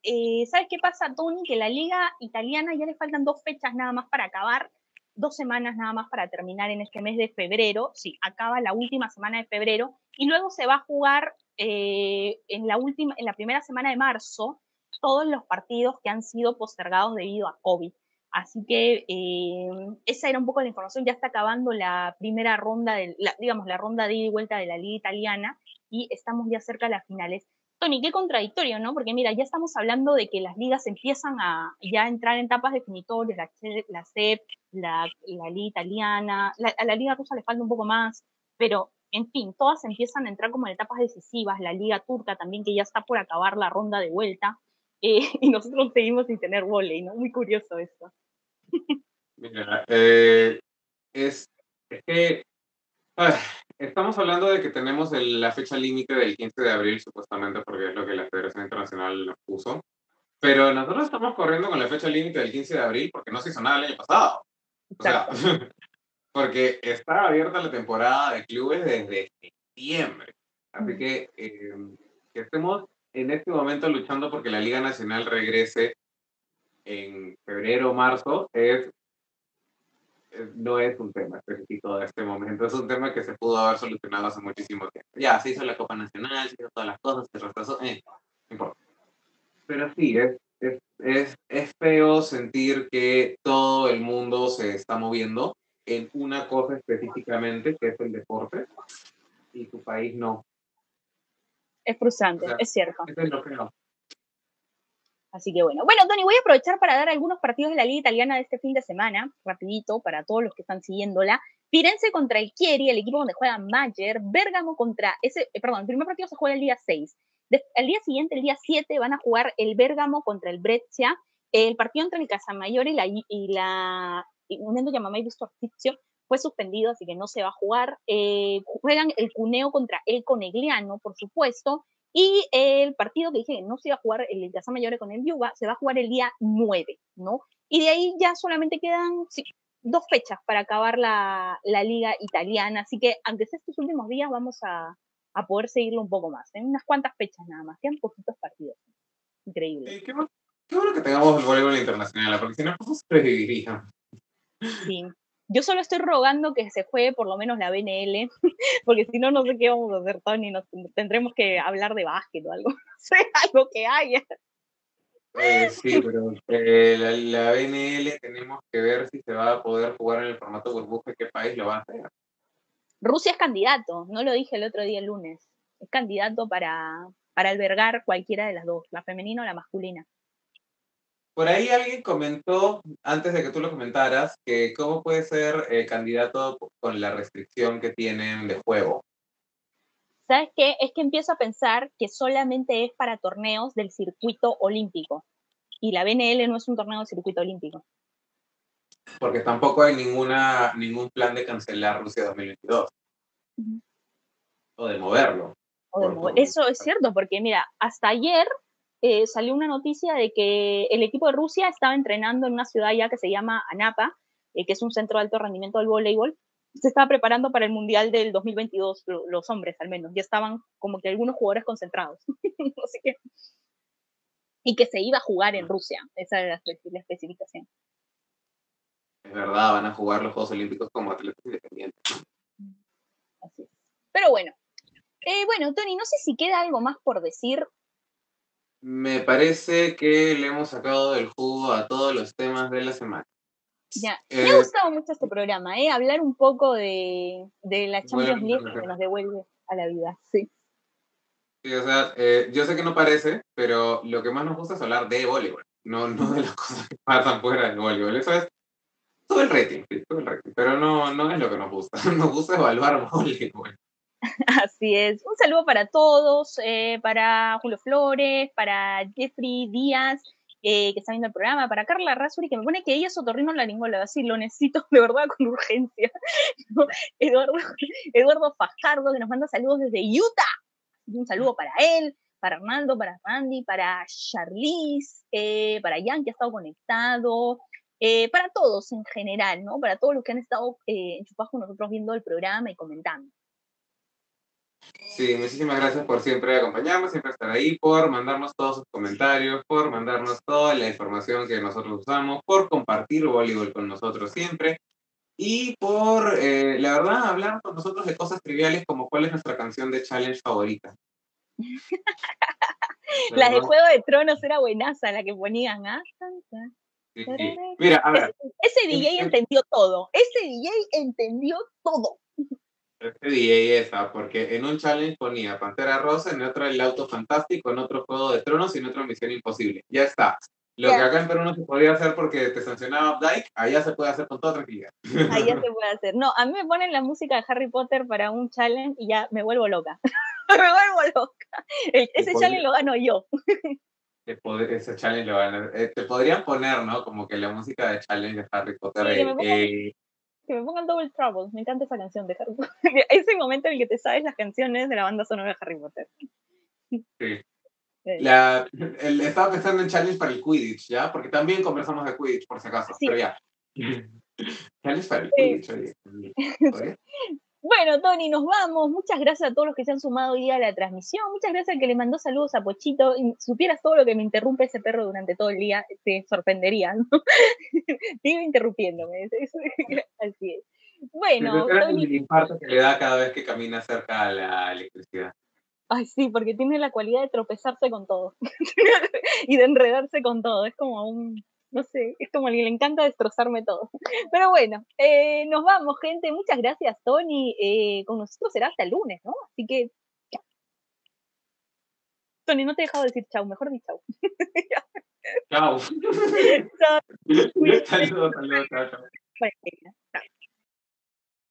¿sabes qué pasa, Tony? Que la liga italiana ya le faltan dos fechas nada más para acabar, dos semanas nada más para terminar en este mes de febrero, sí, acaba la última semana de febrero, y luego se va a jugar eh, en, la última, en la primera semana de marzo todos los partidos que han sido postergados debido a COVID. Así que eh, esa era un poco la información. Ya está acabando la primera ronda, de, digamos, la ronda de ida y vuelta de la liga italiana y estamos ya cerca de las finales. Tony, qué contradictorio, ¿no? Porque mira, ya estamos hablando de que las ligas empiezan a ya entrar en etapas definitorias, la, la CEP, la, la liga italiana, a la liga rusa le falta un poco más, pero en fin, todas empiezan a entrar como en etapas decisivas, la liga turca también que ya está por acabar la ronda de vuelta, *laughs* eh, y nosotros seguimos sin tener volei, ¿no? Muy curioso esto. Mira, eh, es, que estamos hablando de que tenemos la fecha límite del 15 de abril, supuestamente, porque es lo que la Federación Internacional nos puso. Pero nosotros estamos corriendo con la fecha límite del 15 de abril porque no se hizo nada el año pasado. O sea, *laughs* porque está abierta la temporada de clubes desde septiembre. Así que eh, que estemos en este momento luchando porque la Liga Nacional regrese en febrero o marzo es, no es un tema específico de este momento, es un tema que se pudo haber solucionado hace muchísimo tiempo. Ya, se hizo la Copa Nacional, se hizo todas las cosas, se retrasó, eh, no importa. Pero sí, es, es, es, es feo sentir que todo el mundo se está moviendo en una cosa específicamente, que es el deporte, y tu país no. Es frustrante, es cierto. es lo que no. Así que bueno. Bueno, Tony, voy a aprovechar para dar algunos partidos de la Liga Italiana de este fin de semana, rapidito, para todos los que están siguiéndola. Firenze contra el Chieri, el equipo donde juega Mayer. Bergamo contra ese, eh, perdón, el primer partido se juega el día 6. el día siguiente, el día 7, van a jugar el Bergamo contra el Brescia. El partido entre el Casamayor y la, y la Uniendo Yamamay Visto fue suspendido, así que no se va a jugar. Eh, juegan el Cuneo contra el Conegliano, por supuesto. Y el partido que dije que no se iba a jugar el Casa Mayor con el Yuba, se va a jugar el día 9, ¿no? Y de ahí ya solamente quedan dos fechas para acabar la, la, liga italiana. Así que antes de estos últimos días vamos a, a poder seguirlo un poco más. En ¿eh? unas cuantas fechas nada más. Quedan poquitos partidos. Increíble. qué, bueno que tengamos el voleibol internacional, porque si no, ¿cómo sobreviviríamos? Sí, yo solo estoy rogando que se juegue por lo menos la BNL, *laughs* porque si no, no sé qué vamos a hacer, Tony. Nos tendremos que hablar de básquet o algo, *laughs* no sé, algo que haya. Eh, sí, pero eh, la, la, BNL tenemos que ver si se va a poder jugar en el formato burbuja, qué país lo va a hacer. Rusia es candidato, no lo dije el otro día el lunes. Es candidato para, para albergar cualquiera de las dos, la femenina o la masculina. Por ahí alguien comentó, antes de que tú lo comentaras, que cómo puede ser eh, candidato con la restricción que tienen de juego. ¿Sabes qué? Es que empiezo a pensar que solamente es para torneos del circuito olímpico. Y la BNL no es un torneo del circuito olímpico. Porque tampoco hay ninguna, ningún plan de cancelar Rusia 2022. O de moverlo. Eso es cierto, porque mira, hasta ayer eh, salió una noticia de que el equipo de Rusia estaba entrenando en una ciudad ya que se llama Anapa, eh, que es un centro de alto rendimiento del voleibol. Se estaba preparando para el Mundial del 2022, los hombres al menos. Ya estaban como que algunos jugadores concentrados. *laughs* Así que, y que se iba a jugar en Rusia. Esa era la, especificación. Es verdad, van a jugar los Juegos Olímpicos como atletas independientes. Así es. Pero bueno, eh, bueno, Tony, no sé si queda algo más por decir. Me parece que le hemos sacado del jugo a todos los temas de la semana. Ya, me ha eh, gustado mucho este programa, ¿eh? Hablar un poco de, la Champions League que nos devuelve a la vida, sí. Sí, o sea, eh, yo sé que no parece, pero lo que más nos gusta es hablar de voleibol, no, no de las *laughs* cosas que pasan fuera del voleibol. Eso es todo el rating, todo el rating, pero no, no es lo que nos gusta. *laughs* Nos gusta evaluar *laughs* voleibol. *laughs* Así es. Un saludo para todos, eh, para Julio Flores, para Jeffrey Díaz, eh, que está viendo el programa, para Carla Rasuri, que me pone que ella es otorrino laringola, así lo necesito *laughs* de verdad con urgencia. *laughs* Eduardo, Eduardo Fajardo, que nos manda saludos desde Utah. Un saludo para él, para Arnaldo, para Randy, para Charlize, eh, para Jan, que ha estado conectado, para todos en general, ¿no? Para todos los que han estado eh, enchufados con nosotros viendo el programa y comentando. Sí, muchísimas gracias por siempre acompañarnos, siempre estar ahí, por mandarnos todos sus comentarios, por mandarnos toda la información que nosotros usamos, por compartir voleibol con nosotros siempre y por, eh, la verdad, hablar con nosotros de cosas triviales como cuál es nuestra canción de challenge favorita. *laughs* la de Juego de Tronos era buenaza, la que ponían, ¿ah? Mira, a ver. Ese DJ entendió todo, ese DJ entendió todo. Este DJ esa, porque en un challenge ponía Pantera Rosa, en otro El Auto Fantástico, en otro Juego de Tronos y en otro Misión Imposible. Ya está. Lo que acá en Perú no se podía hacer porque te sancionaba Updike, allá se puede hacer con toda tranquilidad. Allá se *laughs* puede hacer. No, a mí me ponen la música de Harry Potter para un challenge y ya me vuelvo loca. *laughs* me vuelvo loca. ese challenge lo gano yo. ese challenge lo gano. Eh, te podrían poner, ¿no? Como que la música de challenge de Harry Potter. eh, que me pongan Double Trouble. Me encanta esa canción de Harry Potter. *laughs* Ese momento en el que te sabes las canciones de la banda sonora de Harry Potter. Sí. *laughs* La, el, estaba pensando en challenge para el Quidditch, ¿ya? Porque también conversamos de Quidditch, por si acaso, pero ya. *laughs* challenge para el Quidditch, oye. Bueno, Tony, nos vamos. Muchas gracias a todos los que se han sumado hoy día a la transmisión. Muchas gracias al que le mandó saludos a Pochito. Y supieras todo lo que me interrumpe ese perro durante todo el día, te sorprendería, ¿no? *laughs* Sigue interrumpiéndome. *laughs* Así es. Bueno. Tony... el infarto que le da cada vez que camina cerca a la electricidad. Ay, sí, porque tiene la cualidad de tropezarse con todo *laughs* y de enredarse con todo. Es como un, no sé, es como que le encanta destrozarme todo. *laughs* Pero bueno, eh, nos vamos, gente. Muchas gracias, Tony. Eh, con nosotros será hasta el lunes, ¿no? Así que, chao. Tony, no te he dejado decir chao, mejor di chao. chao. chao. Saludos, saludos, chao, chao.